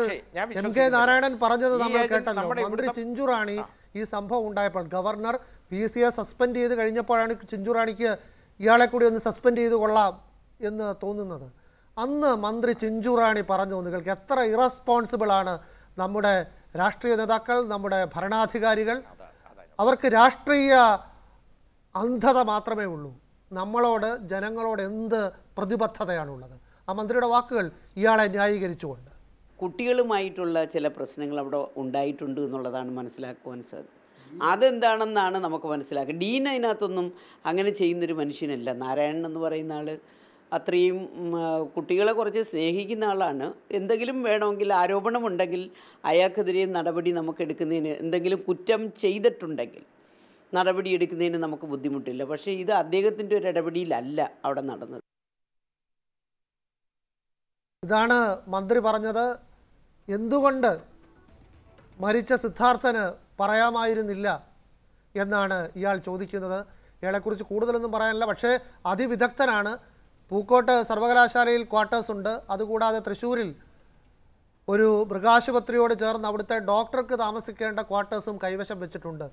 എം കെ നാരായണൻ പറഞ്ഞത് ഈ നമ്മൾ ഏജന്റ് കേട്ടല്ലോ. നമ്മുടെ മന്ത്രി ചിഞ്ചുറാണി ഈ സംഭവം ഉണ്ടായപ്പോൾ ഗവർണർ പി സിയെ സസ്പെൻഡ് ചെയ്ത് കഴിഞ്ഞപ്പോഴാണ് ചിഞ്ചുറാണിക്ക് ഇയാളെ കൂടി ഒന്ന് സസ്പെൻഡ് ചെയ്ത് കൊള്ളാം എന്ന് തോന്നുന്നത്. അന്ന് മന്ത്രി ചിഞ്ചുറാണി പറഞ്ഞു നിങ്ങൾക്ക് എത്ര ഇറസ്പോൺസിബിൾ ആണ് നമ്മുടെ രാഷ്ട്രീയ നേതാക്കൾ നമ്മുടെ ഭരണാധികാരികൾ. അവർക്ക് രാഷ്ട്രീയ അന്ധത മാത്രമേ ഉള്ളൂ. നമ്മളോട് ജനങ്ങളോട് എന്ത് പ്രതിബദ്ധതയാണുള്ളത്? ആ മന്ത്രിയുടെ വാക്കുകൾ ഇയാളെ ന്യായീകരിച്ചുകൊണ്ട്. കുട്ടികളുമായിട്ടുള്ള ചില പ്രശ്നങ്ങൾ അവിടെ ഉണ്ടായിട്ടുണ്ട് എന്നുള്ളതാണ് മനസ്സിലാക്കുവാൻ സാധിക്കും അതെന്താണെന്നാണ് നമുക്ക് മനസ്സിലാക്കുക ഡീൻ അതിനകത്തൊന്നും അങ്ങനെ ചെയ്യുന്നൊരു മനുഷ്യനല്ല. നാരായണൻ എന്ന് പറയുന്ന ആൾ അത്രയും കുട്ടികളെ കുറച്ച് സ്നേഹിക്കുന്ന ആളാണ്. എന്തെങ്കിലും വേണമെങ്കിൽ ആരോപണമുണ്ടെങ്കിൽ അയാൾക്കെതിരെ നടപടി നമുക്ക് എടുക്കുന്നതിന് എന്തെങ്കിലും കുറ്റം ചെയ്തിട്ടുണ്ടെങ്കിൽ നടപടി എടുക്കുന്നതിന് നമുക്ക് ബുദ്ധിമുട്ടില്ല. പക്ഷേ ഇത് അദ്ദേഹത്തിന്റെ ഒരു ഇടപെടിയിലല്ല അവിടെ നടന്നത്. ഇതാണ് മന്ത്രി പറഞ്ഞത്. എന്തുകൊണ്ട് മരിച്ച സിദ്ധാർത്ഥന് പറയാമായിരുന്നില്ല എന്നാണ് ഇയാൾ ചോദിക്കുന്നത്. ഇയാളെക്കുറിച്ച് കൂടുതലൊന്നും പറയാനില്ല. പക്ഷേ അതിവിദഗ്ധനാണ്. പൂക്കോട്ട് സർവകലാശാലയിൽ ക്വാർട്ടേഴ്സ് ഉണ്ട്. അതുകൂടാതെ തൃശ്ശൂരിൽ ഒരു മൃഗാശുപത്രിയോട് ചേർന്ന് അവിടുത്തെ ഡോക്ടർക്ക് താമസിക്കേണ്ട ക്വാർട്ടേഴ്സും കൈവശം വെച്ചിട്ടുണ്ട്.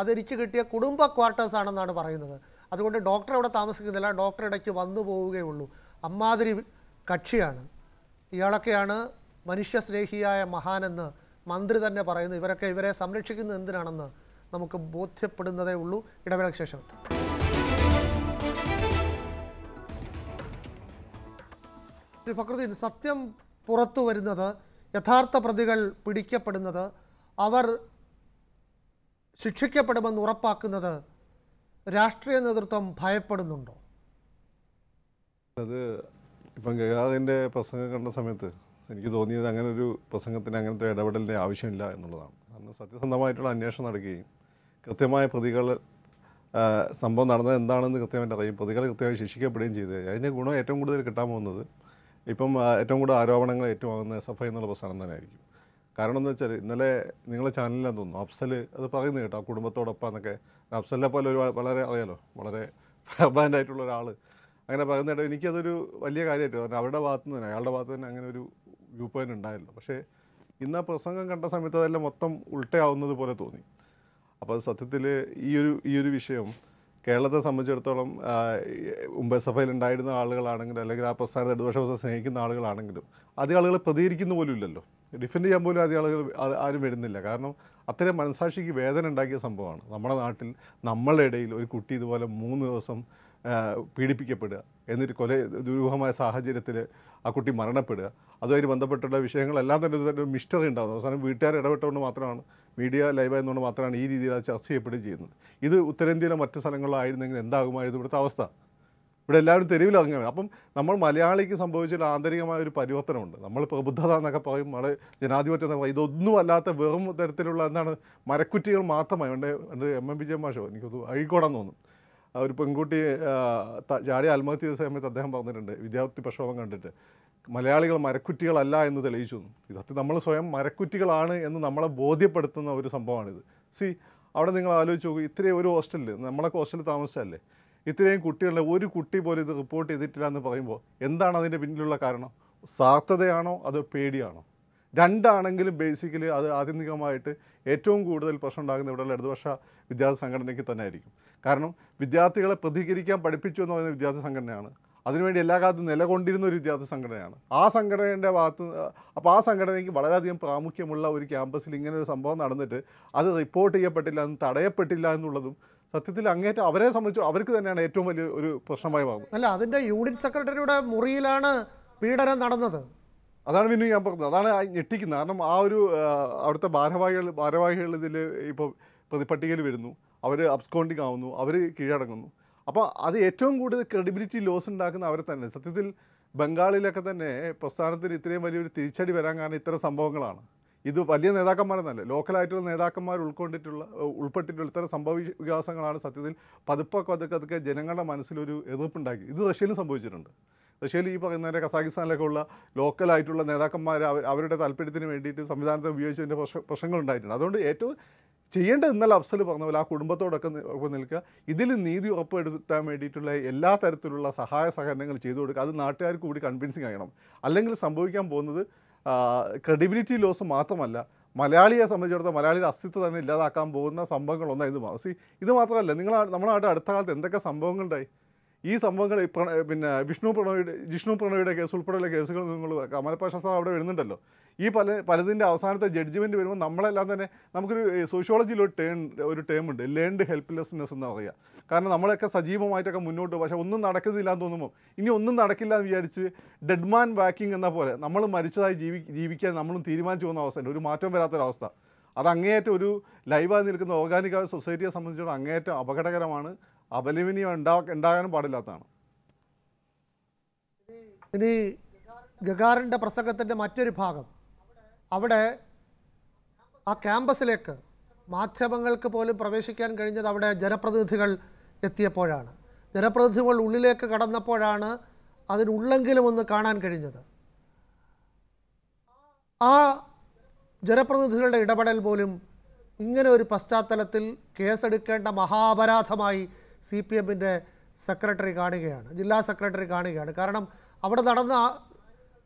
അതെനിക്ക് കിട്ടിയ കുടുംബ ക്വാർട്ടേഴ്സ് ആണെന്നാണ് പറയുന്നത്. അതുകൊണ്ട് ഡോക്ടർ അവിടെ താമസിക്കുന്നില്ല. ഡോക്ടർ ഇടയ്ക്ക് വന്നു പോവുകയുള്ളൂ. അമ്മാതിരി കക്ഷിയാണ്. ഇയാളൊക്കെയാണ് മനുഷ്യസ്നേഹിയായ മഹാനെന്ന് മന്ത്രി തന്നെ പറയുന്നു. ഇവരൊക്കെ ഇവരെ സംരക്ഷിക്കുന്നത് എന്തിനാണെന്ന് നമുക്ക് ബോധ്യപ്പെടുന്നതേ ഉള്ളൂ. ഇടവേളയ്ക്ക് ശേഷം ഫക്രുദ്ദീൻ സത്യം പുറത്തു വരുന്നത് യഥാർത്ഥ പ്രതികൾ പിടിക്കപ്പെടുന്നത് അവർ ശിക്ഷിക്കപ്പെടുമെന്ന് ഉറപ്പാക്കുന്നത് രാഷ്ട്രീയ നേതൃത്വം ഭയപ്പെടുന്നുണ്ടോ? അത് ഇപ്പം ഗഗാദിന്റെ പ്രസംഗം കണ്ട സമയത്ത് എനിക്ക് തോന്നിയത് അങ്ങനെ ഒരു പ്രസംഗത്തിന് അങ്ങനത്തെ ഇടപെടലിന്റെ ആവശ്യമില്ല എന്നുള്ളതാണ്. കാരണം സത്യസന്ധമായിട്ടുള്ള അന്വേഷണം നടക്കുകയും കൃത്യമായ പ്രതികൾ സംഭവം നടന്നത് എന്താണെന്ന് കൃത്യമായിട്ട് അറിയും പ്രതികൾ കൃത്യമായി ശിക്ഷിക്കപ്പെടുകയും ചെയ്ത് അതിന്റെ ഗുണം ഏറ്റവും കൂടുതൽ കിട്ടാൻ പോകുന്നത് ഇപ്പം ഏറ്റവും കൂടുതൽ ആരോപണങ്ങൾ ഏറ്റുവാങ്ങുന്ന എസ് എഫ് ഐ എന്നുള്ള പ്രസ്ഥാനം തന്നെയായിരിക്കും. കാരണം എന്ന് വെച്ചാൽ ഇന്നലെ നിങ്ങളെ ചാനലിൽ തോന്നുന്നു അഫ്സൽ അത് പറയുന്നത് കേട്ടോ കുടുംബത്തോടൊപ്പം എന്നൊക്കെ. അഫ്സലിനെ പോലെ ഒരു വളരെ അറിയാലോ വളരെ ആയിട്ടുള്ള ഒരാൾ അങ്ങനെ പറയുന്ന കേട്ടോ എനിക്കതൊരു വലിയ കാര്യമായിട്ട് കാരണം അവരുടെ ഭാഗത്തു നിന്ന് തന്നെ അയാളുടെ ഭാഗത്ത് തന്നെ അങ്ങനെ ഒരു വ്യൂ പോയിന്റ് ഉണ്ടായല്ലോ. പക്ഷേ ഇന്ന് ആ പ്രസംഗം കണ്ട സമയത്ത് അതെല്ലാം മൊത്തം ഉൾട്ടയാവുന്നത് പോലെ തോന്നി. അപ്പോൾ സത്യത്തിൽ ഈ ഒരു ഈ ഒരു വിഷയം കേരളത്തെ സംബന്ധിച്ചിടത്തോളം ഉമ്പസഭയിൽ ഉണ്ടായിരുന്ന ആളുകളാണെങ്കിലും അല്ലെങ്കിൽ ആ പ്രസ്ഥാനത്തെ ഇടതുപക്ഷ സ്നേഹിക്കുന്ന ആളുകളാണെങ്കിലും അധികം ആളുകൾ പ്രതികരിക്കുന്ന പോലും ഇല്ലല്ലോ. ഡിഫെൻഡ് ചെയ്യാൻ പോലും അധികം ആളുകൾ ആരും വരുന്നില്ല. കാരണം അത്രയും മനസാക്ഷിക്ക് വേദന ഉണ്ടാക്കിയ സംഭവമാണ്. നമ്മുടെ നാട്ടിൽ നമ്മളുടെ ഇടയിൽ ഒരു കുട്ടി ഇതുപോലെ മൂന്ന് ദിവസം പീഡിപ്പിക്കപ്പെടുക എന്നിട്ട് കൊല ദുരൂഹമായ സാഹചര്യത്തിൽ ആ കുട്ടി മരണപ്പെടുക. അതുമായി ബന്ധപ്പെട്ടുള്ള വിഷയങ്ങളെല്ലാം തന്നെ ഒരു മിസ്റ്ററി ഉണ്ടാകുന്നത് അവസാനം വീട്ടുകാർ ഇടപെട്ടുകൊണ്ട് മാത്രമാണ് മീഡിയ ലൈവ് ആയതുകൊണ്ട് മാത്രമാണ് ഈ രീതിയിൽ അത് ചർച്ച ചെയ്യപ്പെടുകയും ചെയ്യുന്നത്. ഇത് ഉത്തരേന്ത്യയിലെ മറ്റു സ്ഥലങ്ങളിലായിരുന്നെങ്കിൽ എന്താകുമായിരുന്നു ഇവിടുത്തെ അവസ്ഥ? ഇവിടെ എല്ലാവരും തെരുവിലിറങ്ങുകയാണ് അപ്പം നമ്മൾ മലയാളിക്ക് സംഭവിച്ചൊരു ആന്തരികമായ ഒരു പരിവർത്തനമുണ്ട്. നമ്മൾ പ്രബുദ്ധത എന്നൊക്കെ പറയും നമ്മൾ ജനാധിപത്യം എന്നൊക്കെ പറയും. ഇതൊന്നും അല്ലാത്ത വെറും തരത്തിലുള്ള എന്താണ് മരക്കുറ്റികൾ മാത്രമായി. ഉണ്ട് എന്റെ എം എം വിജയ മാഷോ എനിക്കത് അഴീക്കോടാന്ന് തോന്നുന്നു. ആ ഒരു പെൺകുട്ടി ചാടി ആത്മഹത്യ സമയത്ത് അദ്ദേഹം പറഞ്ഞിട്ടുണ്ട് വിദ്യാർത്ഥി പ്രക്ഷോഭം കണ്ടിട്ട്. മലയാളികൾ മരക്കുറ്റികളല്ല എന്ന് തെളിയിച്ചു. ഇതൊക്കെ നമ്മൾ സ്വയം മരക്കുറ്റികളാണ് എന്ന് നമ്മളെ ബോധ്യപ്പെടുത്തുന്ന ഒരു സംഭവമാണിത്. സി അവിടെ നിങ്ങൾ ആലോചിച്ച് നോക്കൂ ഇത്രയും ഒരു ഹോസ്റ്റലിൽ നമ്മളൊക്കെ ഹോസ്റ്റലിൽ താമസിച്ചല്ലേ ഇത്രയും കുട്ടികളുടെ ഒരു കുട്ടി പോലും ഇത് റിപ്പോർട്ട് ചെയ്തിട്ടില്ല എന്ന് പറയുമ്പോൾ എന്താണ് അതിന്റെ പിന്നിലുള്ള കാരണം? സാർത്ഥതയാണോ അതോ പേടിയാണോ? രണ്ടാണെങ്കിലും ബേസിക്കലി അത് ആധുനികമായിട്ട് ഏറ്റവും കൂടുതൽ പ്രശ്നം ഉണ്ടാകുന്ന ഇവിടെയുള്ള ഇടതുപക്ഷ വിദ്യാർത്ഥി സംഘടനയ്ക്ക് തന്നെ ആയിരിക്കും കാരണം വിദ്യാർത്ഥികളെ പ്രതികരിക്കാൻ പഠിപ്പിച്ചു എന്ന് പറയുന്ന വിദ്യാർത്ഥി സംഘടനയാണ്. അതിനുവേണ്ടി എല്ലാ കാലത്തും നിലകൊണ്ടിരുന്ന ഒരു വിദ്യാർത്ഥി സംഘടനയാണ്. ആ സംഘടനയുടെ ഭാഗത്ത് അപ്പോൾ ആ സംഘടനയ്ക്ക് വളരെയധികം പ്രാമുഖ്യമുള്ള ഒരു ക്യാമ്പസിൽ ഇങ്ങനെ ഒരു സംഭവം നടന്നിട്ട് അത് റിപ്പോർട്ട് ചെയ്യപ്പെട്ടില്ല എന്ന് തടയപ്പെട്ടില്ല എന്നുള്ളതും സത്യത്തിൽ അങ്ങേറ്റം അവരെ സംബന്ധിച്ച് അവർക്ക് തന്നെയാണ് ഏറ്റവും വലിയ ഒരു പ്രശ്നമായി മാറുന്നത്. അല്ല അതിന്റെ യൂണിറ്റ് സെക്രട്ടറിയുടെ മുറിയിലാണ് പീഡനം നടന്നത്. അതാണ് പിന്നെ ഞാൻ പറഞ്ഞത്. അതാണ് ഞെട്ടിക്കുന്നത്. കാരണം ആ ഒരു അവിടുത്തെ ഭാരവാഹികൾ ഭാരവാഹികൾ ഇതിൽ ഇപ്പോൾ പ്രതിപട്ടികയിൽ വരുന്നു. അവർ അബ്സ്കോണ്ടിങ് ആവുന്നു. അവർ കീഴടങ്ങുന്നു. അപ്പോൾ അത് ഏറ്റവും കൂടുതൽ ക്രെഡിബിലിറ്റി ലോസ് ഉണ്ടാക്കുന്ന അവരെ തന്നെ. സത്യത്തിൽ ബംഗാളിലൊക്കെ തന്നെ പ്രസ്ഥാനത്തിന് ഇത്രയും വലിയൊരു തിരിച്ചടി വരാൻ കാരണം ഇത്തരം സംഭവങ്ങളാണ്. ഇത് വലിയ നേതാക്കന്മാരെന്നല്ല ലോക്കലായിട്ടുള്ള നേതാക്കന്മാർ ഉൾക്കൊണ്ടിട്ടുള്ള ഉൾപ്പെട്ടിട്ടുള്ള ഇത്തരം സംഭവ വികാസങ്ങളാണ് സത്യത്തിൽ പതുക്കെ പതുക്കെ അതൊക്കെ ജനങ്ങളുടെ മനസ്സിലൊരു എതിർപ്പുണ്ടാക്കി. ഇത് റഷ്യയിലും സംഭവിച്ചിട്ടുണ്ട്. റഷ്യയിൽ ഈ പറയുന്ന കസാഖിസ്ഥാനിലൊക്കെ ഉള്ള ലോക്കലായിട്ടുള്ള നേതാക്കന്മാർ അവരുടെ താല്പര്യത്തിന് വേണ്ടിയിട്ട് സംവിധാനത്തെ ഉപയോഗിച്ചതിന്റെ പ്രശ്ന പ്രശ്നങ്ങൾ ഉണ്ടായിട്ടുണ്ട് അതുകൊണ്ട് ഏറ്റവും ചെയ്യേണ്ടത് ഇന്നലെ അഫ്സൽ പറഞ്ഞ പോലെ ആ കുടുംബത്തോടൊക്കെ ഒപ്പം നിൽക്കുക. ഇതിൽ നീതി ഉറപ്പെടുത്താൻ വേണ്ടിയിട്ടുള്ള എല്ലാ തരത്തിലുള്ള സഹായ സഹകരണങ്ങൾ ചെയ്തു കൊടുക്കുക. അത് നാട്ടുകാർക്ക് കൂടി കൺവിൻസിങ് ആകണം. അല്ലെങ്കിൽ സംഭവിക്കാൻ പോകുന്നത് ക്രെഡിബിലിറ്റി ലോസ് മാത്രമല്ല. മലയാളിയെ സംബന്ധിച്ചിടത്തോളം മലയാളിയുടെ അസ്തിത്വം തന്നെ ഇല്ലാതാക്കാൻ പോകുന്ന സംഭവങ്ങളൊന്നും ഇത് മാസി ഇത് മാത്രമല്ല നിങ്ങൾ നമ്മുടെ അടുത്ത കാലത്ത് എന്തൊക്കെ സംഭവങ്ങളുണ്ടായി? ഈ സംഭവങ്ങൾ പിന്നെ വിഷ്ണു പ്രണോയുടെ ജിഷ്ണു പ്രണോയുടെ കേസ് ഉൾപ്പെടെയുള്ള കേസുകൾ നിങ്ങൾ കമലപ്പാഷ സാർ അവിടെ വരുന്നുണ്ടല്ലോ ഈ പല പലതിന്റെ അവസാനത്തെ ജഡ്ജ്മെന്റ് വരുമ്പോൾ നമ്മളെല്ലാം തന്നെ നമുക്കൊരു സോഷ്യോളജിയിൽ ഒരു ടേൺ ഒരു ടേം ഉണ്ട്. ലേൺഡ് ഹെൽപ്ലെസ്നെസ് എന്ന് പറയുക കാരണം നമ്മളൊക്കെ സജീവമായിട്ടൊക്കെ മുന്നോട്ട് പക്ഷേ ഒന്നും നടക്കുന്നില്ല എന്ന് തോന്നുമ്പോൾ ഇനി ഒന്നും നടക്കില്ല എന്ന് വിചാരിച്ച് ഡെഡ് മാൻ വാക്കിംഗ് എന്ന പോലെ നമ്മൾ മരിച്ചതായി ജീവി ജീവിക്കാൻ നമ്മളും തീരുമാനിച്ചു പോകുന്ന അവസ്ഥയുണ്ട്. ഒരു മാറ്റം വരാത്തൊരവസ്ഥ. അത് അങ്ങേയറ്റം ഒരു ലൈവായി നിൽക്കുന്ന ഓർഗാനിക് സൊസൈറ്റിയെ സംബന്ധിച്ചിടത്തോളം അങ്ങേയറ്റം അപകടകരമാണ്. അപലപനീയം ഉണ്ടാ ഉണ്ടാകാനും പാടില്ലാത്തതാണ്. ഇനി ഗഗാറിന്റെ പ്രസംഗത്തിന്റെ മറ്റൊരു ഭാഗം. അവിടെ ആ ക്യാമ്പസിലേക്ക് മാധ്യമങ്ങൾക്ക് പോലും പ്രവേശിക്കാൻ കഴിഞ്ഞത് അവിടെ ജനപ്രതിനിധികൾ എത്തിയപ്പോഴാണ്. ജനപ്രതിനിധികൾ ഉള്ളിലേക്ക് കടന്നപ്പോഴാണ് അതിനുള്ളെങ്കിലും ഒന്ന് കാണാൻ കഴിഞ്ഞത്. ആ ജനപ്രതിനിധികളുടെ ഇടപെടൽ പോലും ഇങ്ങനെ ഒരു പശ്ചാത്തലത്തിൽ കേസെടുക്കേണ്ട മഹാപരാധമായി സി പി എമ്മിന്റെ സെക്രട്ടറി കാണുകയാണ് ജില്ലാ സെക്രട്ടറി കാണുകയാണ്. കാരണം അവിടെ നടന്ന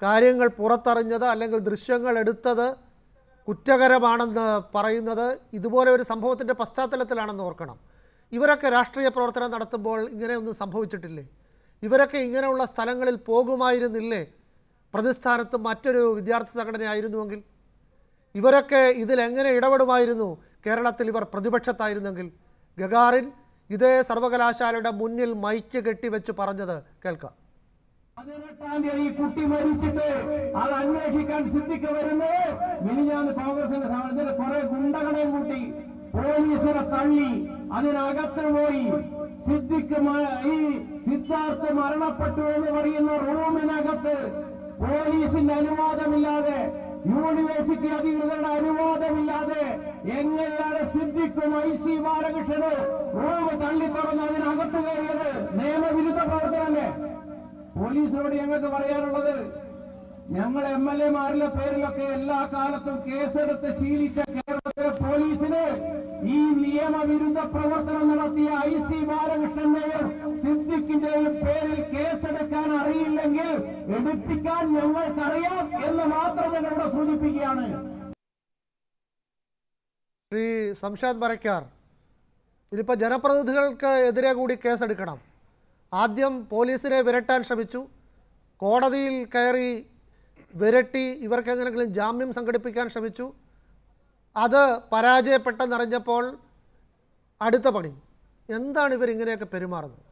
കാര്യങ്ങൾ പുറത്തറിഞ്ഞത് അല്ലെങ്കിൽ ദൃശ്യങ്ങൾ എടുത്തത് കുറ്റകരമാണെന്ന് പറയുന്നത് ഇതുപോലെ ഒരു സംഭവത്തിന്റെ പശ്ചാത്തലത്തിലാണെന്ന് ഓർക്കണം. ഇവരൊക്കെ രാഷ്ട്രീയ പ്രവർത്തനം നടത്തുമ്പോൾ ഇങ്ങനെയൊന്നും സംഭവിച്ചിട്ടില്ലേ? ഇവരൊക്കെ ഇങ്ങനെയുള്ള സ്ഥലങ്ങളിൽ പോകുമായിരുന്നില്ലേ? പ്രതിസ്ഥാനത്ത് മറ്റൊരു വിദ്യാർത്ഥി സംഘടനയായിരുന്നുവെങ്കിൽ ഇവരൊക്കെ ഇതിലെങ്ങനെ ഇടപെടുമായിരുന്നു? കേരളത്തിൽ ഇവർ പ്രതിപക്ഷത്തായിരുന്നെങ്കിൽ? ഗഗാറിൻ ഇതേ സർവകലാശാലയുടെ മുന്നിൽ മൈക്ക് കെട്ടിവെച്ച് പറഞ്ഞത് കേൾക്കാം. പതിനെട്ടാം തീയതി ഈ കുട്ടി മരിച്ചിട്ട് അത് അന്വേഷിക്കാൻ സിദ്ധിക്ക് വരുന്നത് മിനിഞ്ഞാന്ന് കോൺഗ്രസിന്റെ സമരത്തിന് കുറെ ഗുണ്ടകളെയും കൂട്ടി പോലീസിനെ തള്ളി. അതിനകത്ത് പോയി സിദ്ധിക്ക് ഈ സിദ്ധാർത്ഥ് മരണപ്പെട്ടു എന്ന് പറയുന്ന റൂമിനകത്ത് പോലീസിന്റെ അനുവാദമില്ലാതെ യൂണിവേഴ്സിറ്റി അധികൃതരുടെ അനുവാദമില്ലാതെ എങ്ങനെയാണ് സിദ്ദിഖും ഐ സി ബാലകൃഷ്ണന് റൂം തള്ളി തുറന്ന് അതിനകത്ത് കയറിയത്? നിയമവിരുദ്ധ പ്രവർത്തനമല്ലേ? പോലീസിനോട് ഞങ്ങൾക്ക് പറയാനുള്ളത് ഞങ്ങൾ എം എൽ എമാരുടെ പേരിലൊക്കെ എല്ലാ കാലത്തും കേസെടുത്ത് ശീലിച്ച കേരളത്തിലെ പോലീസിന് ഈ നിയമവിരുദ്ധ പ്രവർത്തനം നടത്തിയ ഐ സി ബാലകൃഷ്ണന്റെയും സിദ്ദിഖിന്റെയും പേരിൽ കേസെടുക്കാൻ അറിയില്ലെങ്കിൽ എടുപ്പിക്കാൻ ഞങ്ങൾക്കറിയാം എന്ന് മാത്രം ഞങ്ങളുടെ സൂചിപ്പിക്കുകയാണ്. ശ്രീ സംഷാദ് മരക്കാർ ഇതിപ്പോ ജനപ്രതിനിധികൾക്ക് എതിരെ കൂടി കേസെടുക്കണം. ആദ്യം പോലീസിനെ വിരട്ടാൻ ശ്രമിച്ചു. കോടതിയിൽ കയറി വിരട്ടി ഇവർക്കെങ്ങനെങ്കിലും ജാമ്യം സംഘടിപ്പിക്കാൻ ശ്രമിച്ചു. അത് പരാജയപ്പെട്ടെന്നറിഞ്ഞപ്പോൾ അടുത്ത പണി. എന്താണ് ഇവരിങ്ങനെയൊക്കെ പെരുമാറുന്നത്?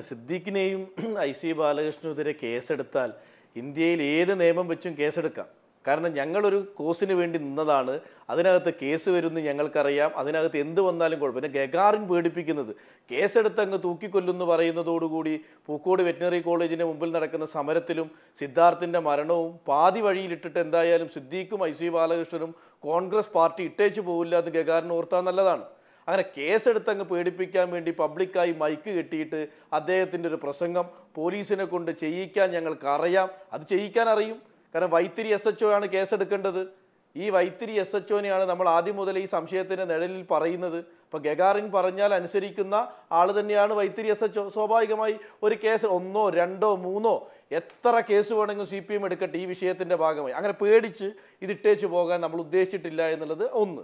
സിദ്ദീഖിനെയും ഐ സി ബാലകൃഷ്ണനെതിരെ കേസെടുത്താൽ ഇന്ത്യയിൽ ഏത് നിയമം വെച്ചും കേസെടുക്കാം. കാരണം ഞങ്ങളൊരു കോസിന് വേണ്ടി നിന്നതാണ്. അതിനകത്ത് കേസ് വരുന്നു ഞങ്ങൾക്കറിയാം. അതിനകത്ത് എന്ത് വന്നാലും കുഴപ്പം. പിന്നെ ഗഗാറിൻ പേടിപ്പിക്കുന്നത്. കേസെടുത്ത് അങ്ങ് തൂക്കിക്കൊല്ലുന്നു പറയുന്നതോടുകൂടി പൂക്കോട് വെറ്റിനറി കോളേജിന് മുമ്പിൽ നടക്കുന്ന സമരത്തിലും സിദ്ധാർത്ഥിന്റെ മരണവും പാതി വഴിയിലിട്ടിട്ട് എന്തായാലും സിദ്ദീഖും ഐ സി ബാലകൃഷ്ണനും കോൺഗ്രസ് പാർട്ടി ഇട്ടേച്ചു പോവില്ല എന്ന് ഗഗാറിന് ഓർത്താൽ നല്ലതാണ്. അങ്ങനെ കേസെടുത്ത് അങ്ങ് പേടിപ്പിക്കാൻ വേണ്ടി പബ്ലിക്കായി മൈക്ക് കെട്ടിയിട്ട് അദ്ദേഹത്തിന്റെ ഒരു പ്രസംഗം പോലീസിനെ കൊണ്ട് ചെയ്യിക്കാൻ ഞങ്ങൾക്കറിയാം. അത് ചെയ്യിക്കാൻ അറിയും. കാരണം വൈത്തിരി എസ് എച്ച് ഒ ആണ് കേസെടുക്കേണ്ടത്. ഈ വൈത്തിരി എസ് എച്ച് ഒനെയാണ് നമ്മൾ ആദ്യം മുതൽ ഈ സംശയത്തിന്റെ നിഴലിൽ പറയുന്നത്. ഇപ്പോൾ ഗഗാറിൻ പറഞ്ഞാൽ അനുസരിക്കുന്ന ആൾ തന്നെയാണ് വൈത്തിരി എസ് എച്ച് ഒ സ്വാഭാവികമായി ഒരു കേസ് ഒന്നോ രണ്ടോ മൂന്നോ എത്ര കേസ് വേണമെങ്കിലും സി പി എം എടുക്കട്ടെ ഈ വിഷയത്തിന്റെ ഭാഗമായി. അങ്ങനെ പേടിച്ച് ഇതിട്ടേച്ച് പോകാൻ നമ്മൾ ഉദ്ദേശിച്ചിട്ടില്ല എന്നുള്ളത് ഒന്ന്.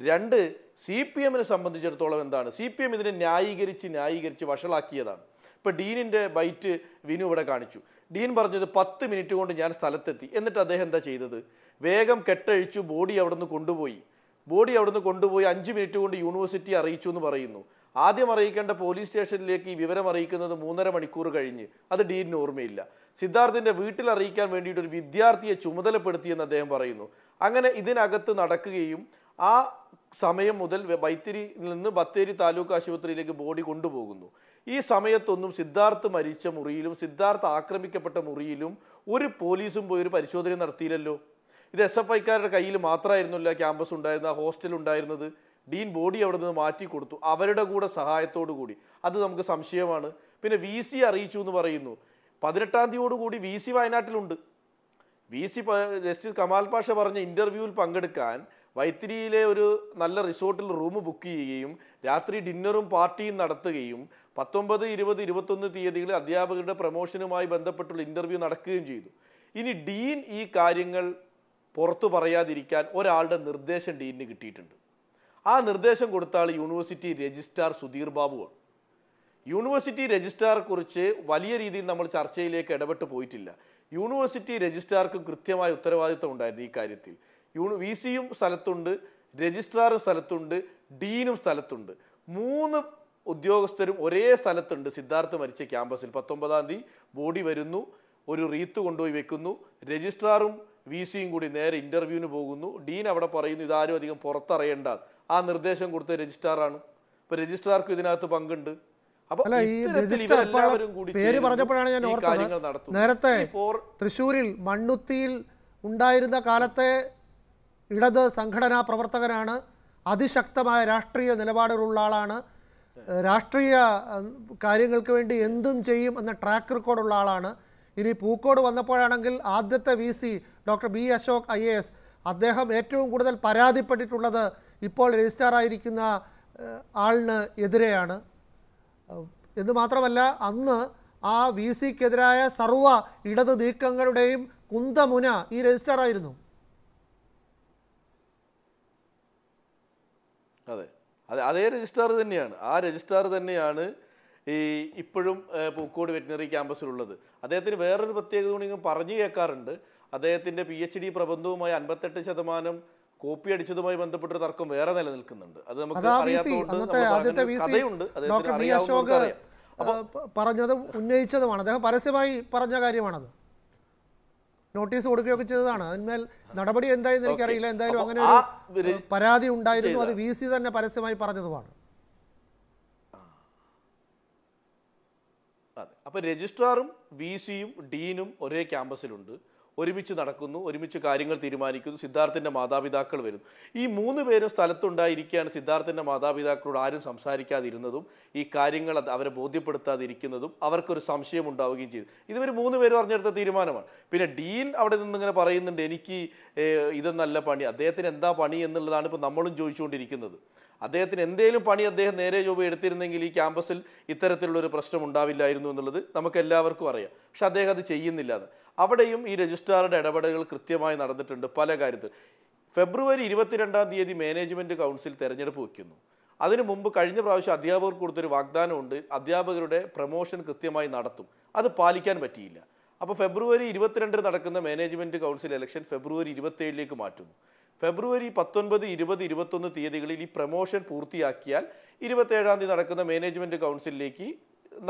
രണ്ട് സി പി എമ്മിനെ സംബന്ധിച്ചിടത്തോളം എന്താണ്? സി പി എം ഇതിനെ ന്യായീകരിച്ച് ന്യായീകരിച്ച് വഷളാക്കിയതാണ്. ഇപ്പോൾ ഡീനിന്റെ ബൈറ്റ് വിനു ഇവിടെ കാണിച്ചു. ഡീൻ പറഞ്ഞത് പത്ത് മിനിറ്റ് കൊണ്ട് ഞാൻ സ്ഥലത്തെത്തി. എന്നിട്ട് അദ്ദേഹം എന്താ ചെയ്തത്? വേഗം കെട്ടഴിച്ചു ബോഡി അവിടുന്ന് കൊണ്ടുപോയി. ബോഡി അവിടുന്ന് കൊണ്ടുപോയി അഞ്ച് മിനിറ്റ് കൊണ്ട് യൂണിവേഴ്സിറ്റി അറിയിച്ചു എന്ന് പറയുന്നു. ആദ്യം അറിയിക്കേണ്ട പോലീസ് സ്റ്റേഷനിലേക്ക് ഈ വിവരം അറിയിക്കുന്നത് മൂന്നര മണിക്കൂർ കഴിഞ്ഞ്. അത് ഡീനിന് ഓർമ്മയില്ല. സിദ്ധാർത്ഥിന്റെ വീട്ടിൽ അറിയിക്കാൻ വേണ്ടിയിട്ട് ഒരു വിദ്യാർത്ഥിയെ ചുമതലപ്പെടുത്തിയെന്ന് അദ്ദേഹം പറയുന്നു. അങ്ങനെ ഇതിനകത്ത് നടക്കുകയും ആ സമയം മുതൽ വൈത്തിരിയിൽ നിന്ന് ബത്തേരി താലൂക്ക് ആശുപത്രിയിലേക്ക് ബോഡി കൊണ്ടുപോകുന്നു. ഈ സമയത്തൊന്നും സിദ്ധാർത്ഥ് മരിച്ച മുറിയിലും സിദ്ധാർത്ഥ് ആക്രമിക്കപ്പെട്ട മുറിയിലും ഒരു പോലീസും പോയി ഒരു പരിശോധന നടത്തിയില്ലല്ലോ. ഇത് എസ് എഫ് ഐക്കാരുടെ കയ്യിൽ മാത്രമായിരുന്നില്ല ക്യാമ്പസ് ഉണ്ടായിരുന്ന ഹോസ്റ്റൽ ഉണ്ടായിരുന്നത്. ഡീൻ ബോഡി അവിടെ നിന്ന് മാറ്റി കൊടുത്തു അവരുടെ കൂടെ സഹായത്തോടു കൂടി. അത് നമുക്ക് സംശയമാണ്. പിന്നെ വി സി അറിയിച്ചു എന്ന് പറയുന്നു. പതിനെട്ടാം തീയതിയോടുകൂടി V C വയനാട്ടിലുണ്ട്. V C justice Kamal Pasha പറഞ്ഞ ഇന്റർവ്യൂവിൽ പങ്കെടുക്കാൻ വൈത്തിരിയിലെ ഒരു നല്ല റിസോർട്ടിൽ റൂം ബുക്ക് ചെയ്യുകയും രാത്രി ഡിന്നറും പാർട്ടിയും നടത്തുകയും പത്തൊമ്പത് ഇരുപത് ഇരുപത്തൊന്ന് തീയതികളിൽ അധ്യാപകരുടെ പ്രമോഷനുമായി ബന്ധപ്പെട്ടുള്ള ഇന്റർവ്യൂ നടക്കുകയും ചെയ്തു. ഇനി ഡീൻ ഈ കാര്യങ്ങൾ പുറത്തു പറയാതിരിക്കാൻ ഒരാളുടെ നിർദ്ദേശം ഡീനിന് കിട്ടിയിട്ടുണ്ട്. ആ നിർദ്ദേശം കൊടുത്താൽ യൂണിവേഴ്സിറ്റി രജിസ്ട്രാർ സുധീർ ബാബുവാണ്. യൂണിവേഴ്സിറ്റി രജിസ്ട്രാറെക്കുറിച്ച് വലിയ രീതിയിൽ നമ്മൾ ചർച്ചയിലേക്ക് ഇടപെട്ട് പോയിട്ടില്ല. യൂണിവേഴ്സിറ്റി രജിസ്ട്രാർക്കും കൃത്യമായ ഉത്തരവാദിത്തം ഉണ്ടായിരുന്നു ഈ കാര്യത്തിൽ. യൂണി വി സിയും സ്ഥലത്തുണ്ട് രജിസ്ട്രാറും സ്ഥലത്തുണ്ട് ഡീനും സ്ഥലത്തുണ്ട്. മൂന്ന് ഉദ്യോഗസ്ഥരും ഒരേ സ്ഥലത്തുണ്ട്. സിദ്ധാർത്ഥ് മരിച്ച ക്യാമ്പസിൽ പത്തൊമ്പതാം തീയതി ബോഡി വരുന്നു ഒരു റീത്ത് കൊണ്ടുപോയി വെക്കുന്നു. രജിസ്ട്രാറും വി സിയും കൂടി നേരെ ഇന്റർവ്യൂവിന് പോകുന്നു. ഡീൻ അവിടെ പറയുന്നു ഇതാരും അധികം പുറത്തറിയേണ്ട. ആ നിർദ്ദേശം കൊടുത്ത രജിസ്ട്രാറാണ്. ഇപ്പൊ രജിസ്ട്രാർക്കും ഇതിനകത്ത് പങ്കുണ്ട്. പേര് പറഞ്ഞപ്പോഴാണ് ഞാൻ ഓർത്തത് നേരത്തെ തൃശൂരിൽ തൃശ്ശൂരിൽ മണ്ണുത്തിയിൽ ഉണ്ടായിരുന്ന കാലത്തെ ഇടത് സംഘടനാ പ്രവർത്തകനാണ്. അതിശക്തമായ രാഷ്ട്രീയ നിലപാടുകളുള്ള ആളാണ്. രാഷ്ട്രീയ കാര്യങ്ങൾക്ക് വേണ്ടി എന്തും ചെയ്യും എന്ന ട്രാക്ക് റെക്കോർഡുള്ള ആളാണ്. ഇനി പൂക്കോട് വന്നപ്പോഴാണെങ്കിൽ ആദ്യത്തെ V C doctor B Ashok I A S അദ്ദേഹം ഏറ്റവും കൂടുതൽ പരാതിപ്പെട്ടിട്ടുള്ളത് ഇപ്പോൾ രജിസ്ട്രാർ ആയിരിക്കുന്ന ആളിന് എതിരെയാണ്. എന്ന് മാത്രമല്ല അന്ന് ആ വി സിക്കെതിരായ സർവ ഇടത് നീക്കങ്ങളുടെയും കുന്തമുന ഈ രജിസ്ട്രാർ ആയിരുന്നു. അതെ അതെ രജിസ്ട്രാർ തന്നെയാണ്. ആ രജിസ്ട്രാർ തന്നെയാണ് ഈ ഇപ്പോഴും പൂക്കോട് വെറ്റിനറി ക്യാമ്പസിലുള്ളത്. അദ്ദേഹത്തിന് വേറൊരു പ്രത്യേകത കൂടി പറഞ്ഞു കേൾക്കാറുണ്ട്. അദ്ദേഹത്തിന്റെ പി എച്ച് ഡി പ്രബന്ധവുമായി അൻപത്തെട്ട് ശതമാനം കോപ്പി അടിച്ചതുമായി ബന്ധപ്പെട്ടൊരു തർക്കം വേറെ നിലനിൽക്കുന്നുണ്ട്. അത് നമുക്ക് അറിയാത്തതുകൊണ്ട് പറഞ്ഞതും ഉന്നയിച്ചതുമാണ്. അദ്ദേഹം പരസ്യമായി പറഞ്ഞ കാര്യമാണത്. നോട്ടീസ് കൊടുക്കുകയൊക്കെ ചെയ്തതാണ്. അതിന്മേൽ നടപടി എന്തായെന്ന് എനിക്കറിയില്ല. എന്തായാലും അങ്ങനെ ഒരു പരാതി ഉണ്ടായിരുന്നു. അത് വി സി തന്നെ പരസ്യമായി പറഞ്ഞതുമാണ്. അപ്പൊ രജിസ്ട്രാറും വി സിയും ഡീനും ഒരേ ക്യാമ്പസിലുണ്ട്. ഒരുമിച്ച് നടക്കുന്നു ഒരുമിച്ച് കാര്യങ്ങൾ തീരുമാനിക്കുന്നു സിദ്ധാർത്ഥിന്റെ മാതാപിതാക്കൾ വരുന്നു. ഈ മൂന്ന് പേരും സ്ഥലത്തുണ്ടായിരിക്കുകയാണ് സിദ്ധാർത്ഥിന്റെ മാതാപിതാക്കളോട് ആരും സംസാരിക്കാതിരുന്നതും ഈ കാര്യങ്ങൾ അവരെ ബോധ്യപ്പെടുത്താതിരിക്കുന്നതും അവർക്കൊരു സംശയം ഉണ്ടാവുകയും ചെയ്തു. ഇതുവരെ മൂന്ന് പേരും അറിഞ്ഞെടുത്ത തീരുമാനമാണ്. പിന്നെ ഡീൻ അവിടെ നിന്നിങ്ങനെ പറയുന്നുണ്ട് എനിക്ക് ഇതെന്നല്ല പണി. അദ്ദേഹത്തിന് എന്താ പണി എന്നുള്ളതാണ് ഇപ്പോൾ നമ്മളും ചോദിച്ചുകൊണ്ടിരിക്കുന്നത്. അദ്ദേഹത്തിന് എന്തേലും പണി അദ്ദേഹം നേരെ ചൊവ്വ എടുത്തിരുന്നെങ്കിൽ ഈ ക്യാമ്പസിൽ ഇത്തരത്തിലുള്ള ഒരു പ്രശ്നം ഉണ്ടാവില്ലായിരുന്നു എന്നുള്ളത് നമുക്ക് എല്ലാവർക്കും അറിയാം. പക്ഷെ അദ്ദേഹം അത് ചെയ്യുന്നില്ല അവിടെയും ഈ രജിസ്ട്രാറുടെ ഇടപെടലുകൾ കൃത്യമായി നടന്നിട്ടുണ്ട് പല കാര്യത്തിൽ. ഫെബ്രുവരി ഇരുപത്തിരണ്ടാം തീയതി മാനേജ്മെന്റ് കൗൺസിൽ തെരഞ്ഞെടുപ്പ് വയ്ക്കുന്നു അതിനു മുമ്പ് കഴിഞ്ഞ പ്രാവശ്യം അധ്യാപകർക്ക് കൊടുത്തൊരു വാഗ്ദാനമുണ്ട്. അധ്യാപകരുടെ പ്രൊമോഷൻ കൃത്യമായി നടത്തും. അത് പാലിക്കാൻ പറ്റിയില്ല. അപ്പോൾ ഫെബ്രുവരി ഇരുപത്തിരണ്ടിന് നടക്കുന്ന മാനേജ്മെന്റ് കൗൺസിൽ ഇലക്ഷൻ ഫെബ്രുവരി ഇരുപത്തേഴിലേക്ക് മാറ്റുന്നു. ഫെബ്രുവരി പത്തൊൻപത് ഇരുപത് ഇരുപത്തൊന്ന് തീയതികളിൽ ഈ പ്രൊമോഷൻ പൂർത്തിയാക്കിയാൽ ഇരുപത്തേഴാം തീയതി നടക്കുന്ന മാനേജ്മെന്റ് കൗൺസിലിലേക്ക്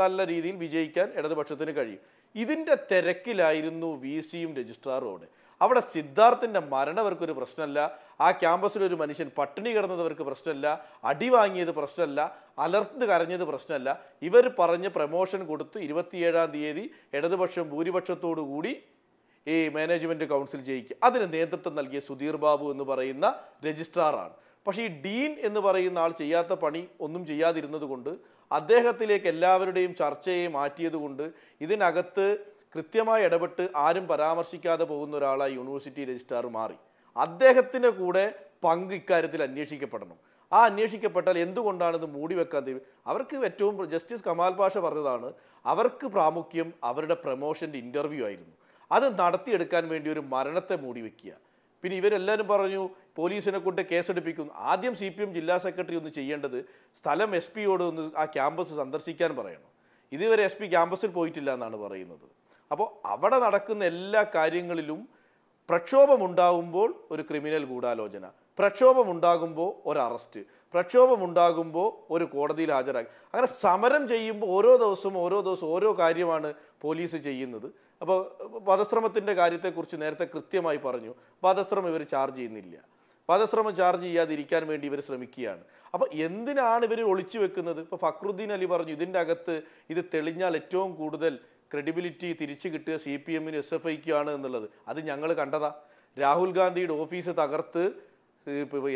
നല്ല രീതിയിൽ വിജയിക്കാൻ ഇടതുപക്ഷത്തിന് കഴിയും. ഇതിന്റെ തിരക്കിലായിരുന്നു വി സിയും രജിസ്ട്രാറും അവിടെ. അവിടെ സിദ്ധാർത്ഥിന്റെ മരണം അവർക്കൊരു പ്രശ്നമല്ല ആ ക്യാമ്പസിൽ ഒരു മനുഷ്യൻ പട്ടിണി കിടന്നതവർക്ക് പ്രശ്നമല്ല അടി വാങ്ങിയത് പ്രശ്നമല്ല അലർത്ത് കരഞ്ഞത് പ്രശ്നമല്ല. ഇവർ പറഞ്ഞ് പ്രമോഷൻ കൊടുത്ത് ഇരുപത്തിയേഴാം തീയതി ഇടതുപക്ഷം ഭൂരിപക്ഷത്തോടു കൂടി ഈ മാനേജ്മെന്റ് കൗൺസിൽ ജയിക്കുക അതിന് നേതൃത്വം നൽകിയ സുധീർ ബാബു എന്ന് പറയുന്ന രജിസ്ട്രാറാണ്. പക്ഷേ ഈ ഡീൻ എന്ന് പറയുന്ന ആൾ ചെയ്യാത്ത പണി ഒന്നും ചെയ്യാതിരുന്നത് കൊണ്ട് അദ്ദേഹത്തിലേക്ക് എല്ലാവരുടെയും ചർച്ചയെ മാറ്റിയത് കൊണ്ട് ഇതിനകത്ത് കൃത്യമായി ഇടപെട്ട് ആരും പരാമർശിക്കാതെ പോകുന്ന ഒരാളായി യൂണിവേഴ്സിറ്റി രജിസ്ട്രാർ മാറി. അദ്ദേഹത്തിന്റെ കൂടെ പങ്ക് ഇക്കാര്യത്തിൽ അന്വേഷിക്കപ്പെടണം. ആ അന്വേഷിക്കപ്പെട്ടാൽ എന്തുകൊണ്ടാണ് മൂടി വെക്കാൻ തീരു- അവർക്ക് ഏറ്റവും ജസ്റ്റിസ് കമാൽ പാഷ പറഞ്ഞതാണ് അവർക്ക് പ്രാമുഖ്യം അവരുടെ പ്രൊമോഷന്റെ ഇന്റർവ്യൂ ആയിരുന്നു. അത് നടത്തിയെടുക്കാൻ വേണ്ടി ഒരു മരണത്തെ മൂടി വയ്ക്കുക പിന്നെ ഇവരെല്ലാവരും പറഞ്ഞു പോലീസിനെ കൊണ്ട് കേസെടുപ്പിക്കുന്നു. ആദ്യം സി പി എം ജില്ലാ സെക്രട്ടറി ഒന്ന് ചെയ്യേണ്ടത് സ്ഥലം എസ് പിയോട് ഒന്ന് ആ ക്യാമ്പസ് സന്ദർശിക്കാൻ പറയണം. ഇതുവരെ എസ് പി ക്യാമ്പസിൽ പോയിട്ടില്ല എന്നാണ് പറയുന്നത്. അപ്പോൾ അവിടെ നടക്കുന്ന എല്ലാ കാര്യങ്ങളിലും പ്രക്ഷോഭമുണ്ടാകുമ്പോൾ ഒരു ക്രിമിനൽ ഗൂഢാലോചന. പ്രക്ഷോഭമുണ്ടാകുമ്പോൾ ഒരു അറസ്റ്റ്. പ്രക്ഷോഭമുണ്ടാകുമ്പോൾ ഒരു കോടതിയിൽ ഹാജരാക്കി അങ്ങനെ സമരം ചെയ്യുമ്പോൾ ഓരോ ദിവസവും ഓരോ ദിവസവും ഓരോ കാര്യമാണ് പോലീസ് ചെയ്യുന്നത്. അപ്പോൾ വധശ്രമത്തിന്റെ കാര്യത്തെക്കുറിച്ച് നേരത്തെ കൃത്യമായി പറഞ്ഞു. വധശ്രമം ഇവർ ചാർജ് ചെയ്യുന്നില്ല. വധശ്രമം ചാർജ് ചെയ്യാതിരിക്കാൻ വേണ്ടി ഇവർ ശ്രമിക്കുകയാണ്. അപ്പോൾ എന്തിനാണ് ഇവർ ഒളിച്ചു വെക്കുന്നത്? ഇപ്പോൾ ഫക്രുദ്ദീൻ അലി പറഞ്ഞു ഇതിന്റെ അകത്ത് ഇത് തെളിഞ്ഞാൽ ഏറ്റവും കൂടുതൽ ക്രെഡിബിലിറ്റി തിരിച്ചു കിട്ടുക സി പി എമ്മിന് എസ് എഫ് ഐക്കാണ് എന്നുള്ളത്. അത് ഞങ്ങൾ കണ്ടതാ. രാഹുൽ ഗാന്ധിയുടെ ഓഫീസ് തകർത്ത്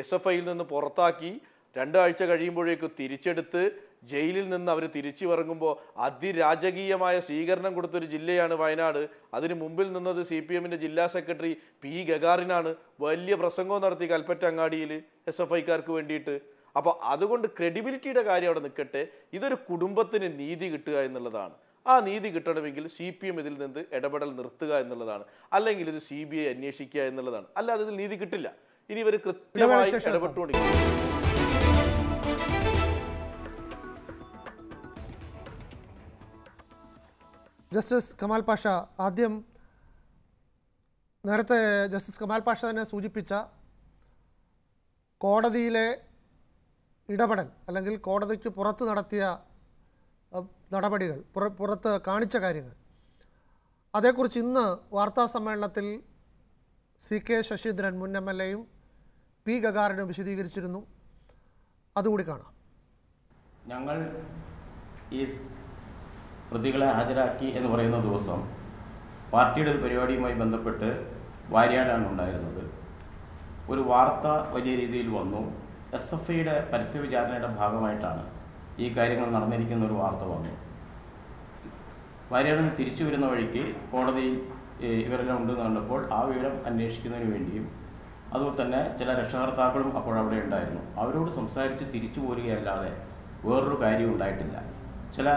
എസ് എഫ് ഐയിൽ നിന്ന് പുറത്താക്കി രണ്ടാഴ്ച കഴിയുമ്പോഴേക്കും തിരിച്ചെടുത്ത് ജയിലിൽ നിന്ന് അവർ തിരിച്ചു ഇറങ്ങുമ്പോൾ അതിരാജകീയമായ സ്വീകരണം കൊടുത്തൊരു ജില്ലയാണ് വയനാട്. അതിന് മുമ്പിൽ നിന്നത് സി പി എമ്മിന്റെ ജില്ലാ സെക്രട്ടറി പി ഗഗാറിനാണ്. വലിയ പ്രസംഗവും നടത്തി കൽപ്പറ്റ അങ്ങാടിയിൽ എസ് എഫ് ഐക്കാർക്ക് വേണ്ടിയിട്ട്. അപ്പോൾ അതുകൊണ്ട് ക്രെഡിബിലിറ്റിയുടെ കാര്യം അവിടെ നിൽക്കട്ടെ ഇതൊരു കുടുംബത്തിന് നീതി കിട്ടുക എന്നുള്ളതാണ്. ആ നീതി കിട്ടണമെങ്കിൽ സി പി എം ഇതിൽ നിന്ന് ഇടപെടൽ നിർത്തുക എന്നുള്ളതാണ്. അല്ലെങ്കിൽ ഇത് സി ബി ഐ അന്വേഷിക്കുക എന്നുള്ളതാണ്. അല്ലാതെ ഇതിൽ നീതി കിട്ടില്ല. ഇനി ഇവർ കൃത്യമായി ഇടപെട്ടുകൊണ്ടിരിക്കും ജസ്റ്റിസ് കമാൽ പാഷ ആദ്യം നേരത്തെ ജസ്റ്റിസ് കമാൽ പാഷ തന്നെ സൂചിപ്പിച്ച കോടതിയിലെ ഇടപെടൽ അല്ലെങ്കിൽ കോടതിക്ക് പുറത്ത് നടത്തിയ നടപടികൾ പുറ- പുറത്ത് കാണിച്ച കാര്യങ്ങൾ. അതേക്കുറിച്ച് ഇന്ന് വാർത്താ സമ്മേളനത്തിൽ സി കെ ശശീന്ദ്രൻ മുൻ എം എൽ എയും പി ഗഗാറിനും വിശദീകരിച്ചിരുന്നു. അതുകൂടി കാണാം. ഞങ്ങൾ ഈ പ്രതികളെ ഹാജരാക്കി എന്ന് പറയുന്ന ദിവസം പാർട്ടിയുടെ ഒരു പരിപാടിയുമായി ബന്ധപ്പെട്ട് വാര്യാടാണ് ഉണ്ടായിരുന്നത്. ഒരു വാർത്ത വലിയ രീതിയിൽ വന്നു. എസ് എഫ് ഐയുടെ പരസ്യ വിചാരണയുടെ ഭാഗമായിട്ടാണ് ഈ കാര്യങ്ങൾ നടന്നിരിക്കുന്ന ഒരു വാർത്ത വന്നു. വാര്യാടൻ തിരിച്ചു വരുന്ന വഴിക്ക് കോടതിയിൽ ഇവരെല്ലാം ഉണ്ടെന്ന് കണ്ടപ്പോൾ ആ വിവരം അന്വേഷിക്കുന്നതിന് വേണ്ടിയും അതുപോലെ തന്നെ ചില രക്ഷകർത്താക്കളും അപ്പോൾ അവിടെ ഉണ്ടായിരുന്നു. അവരോട് സംസാരിച്ച് തിരിച്ചു പോരുകയല്ലാതെ വേറൊരു കാര്യം ഉണ്ടായിട്ടില്ല. ചില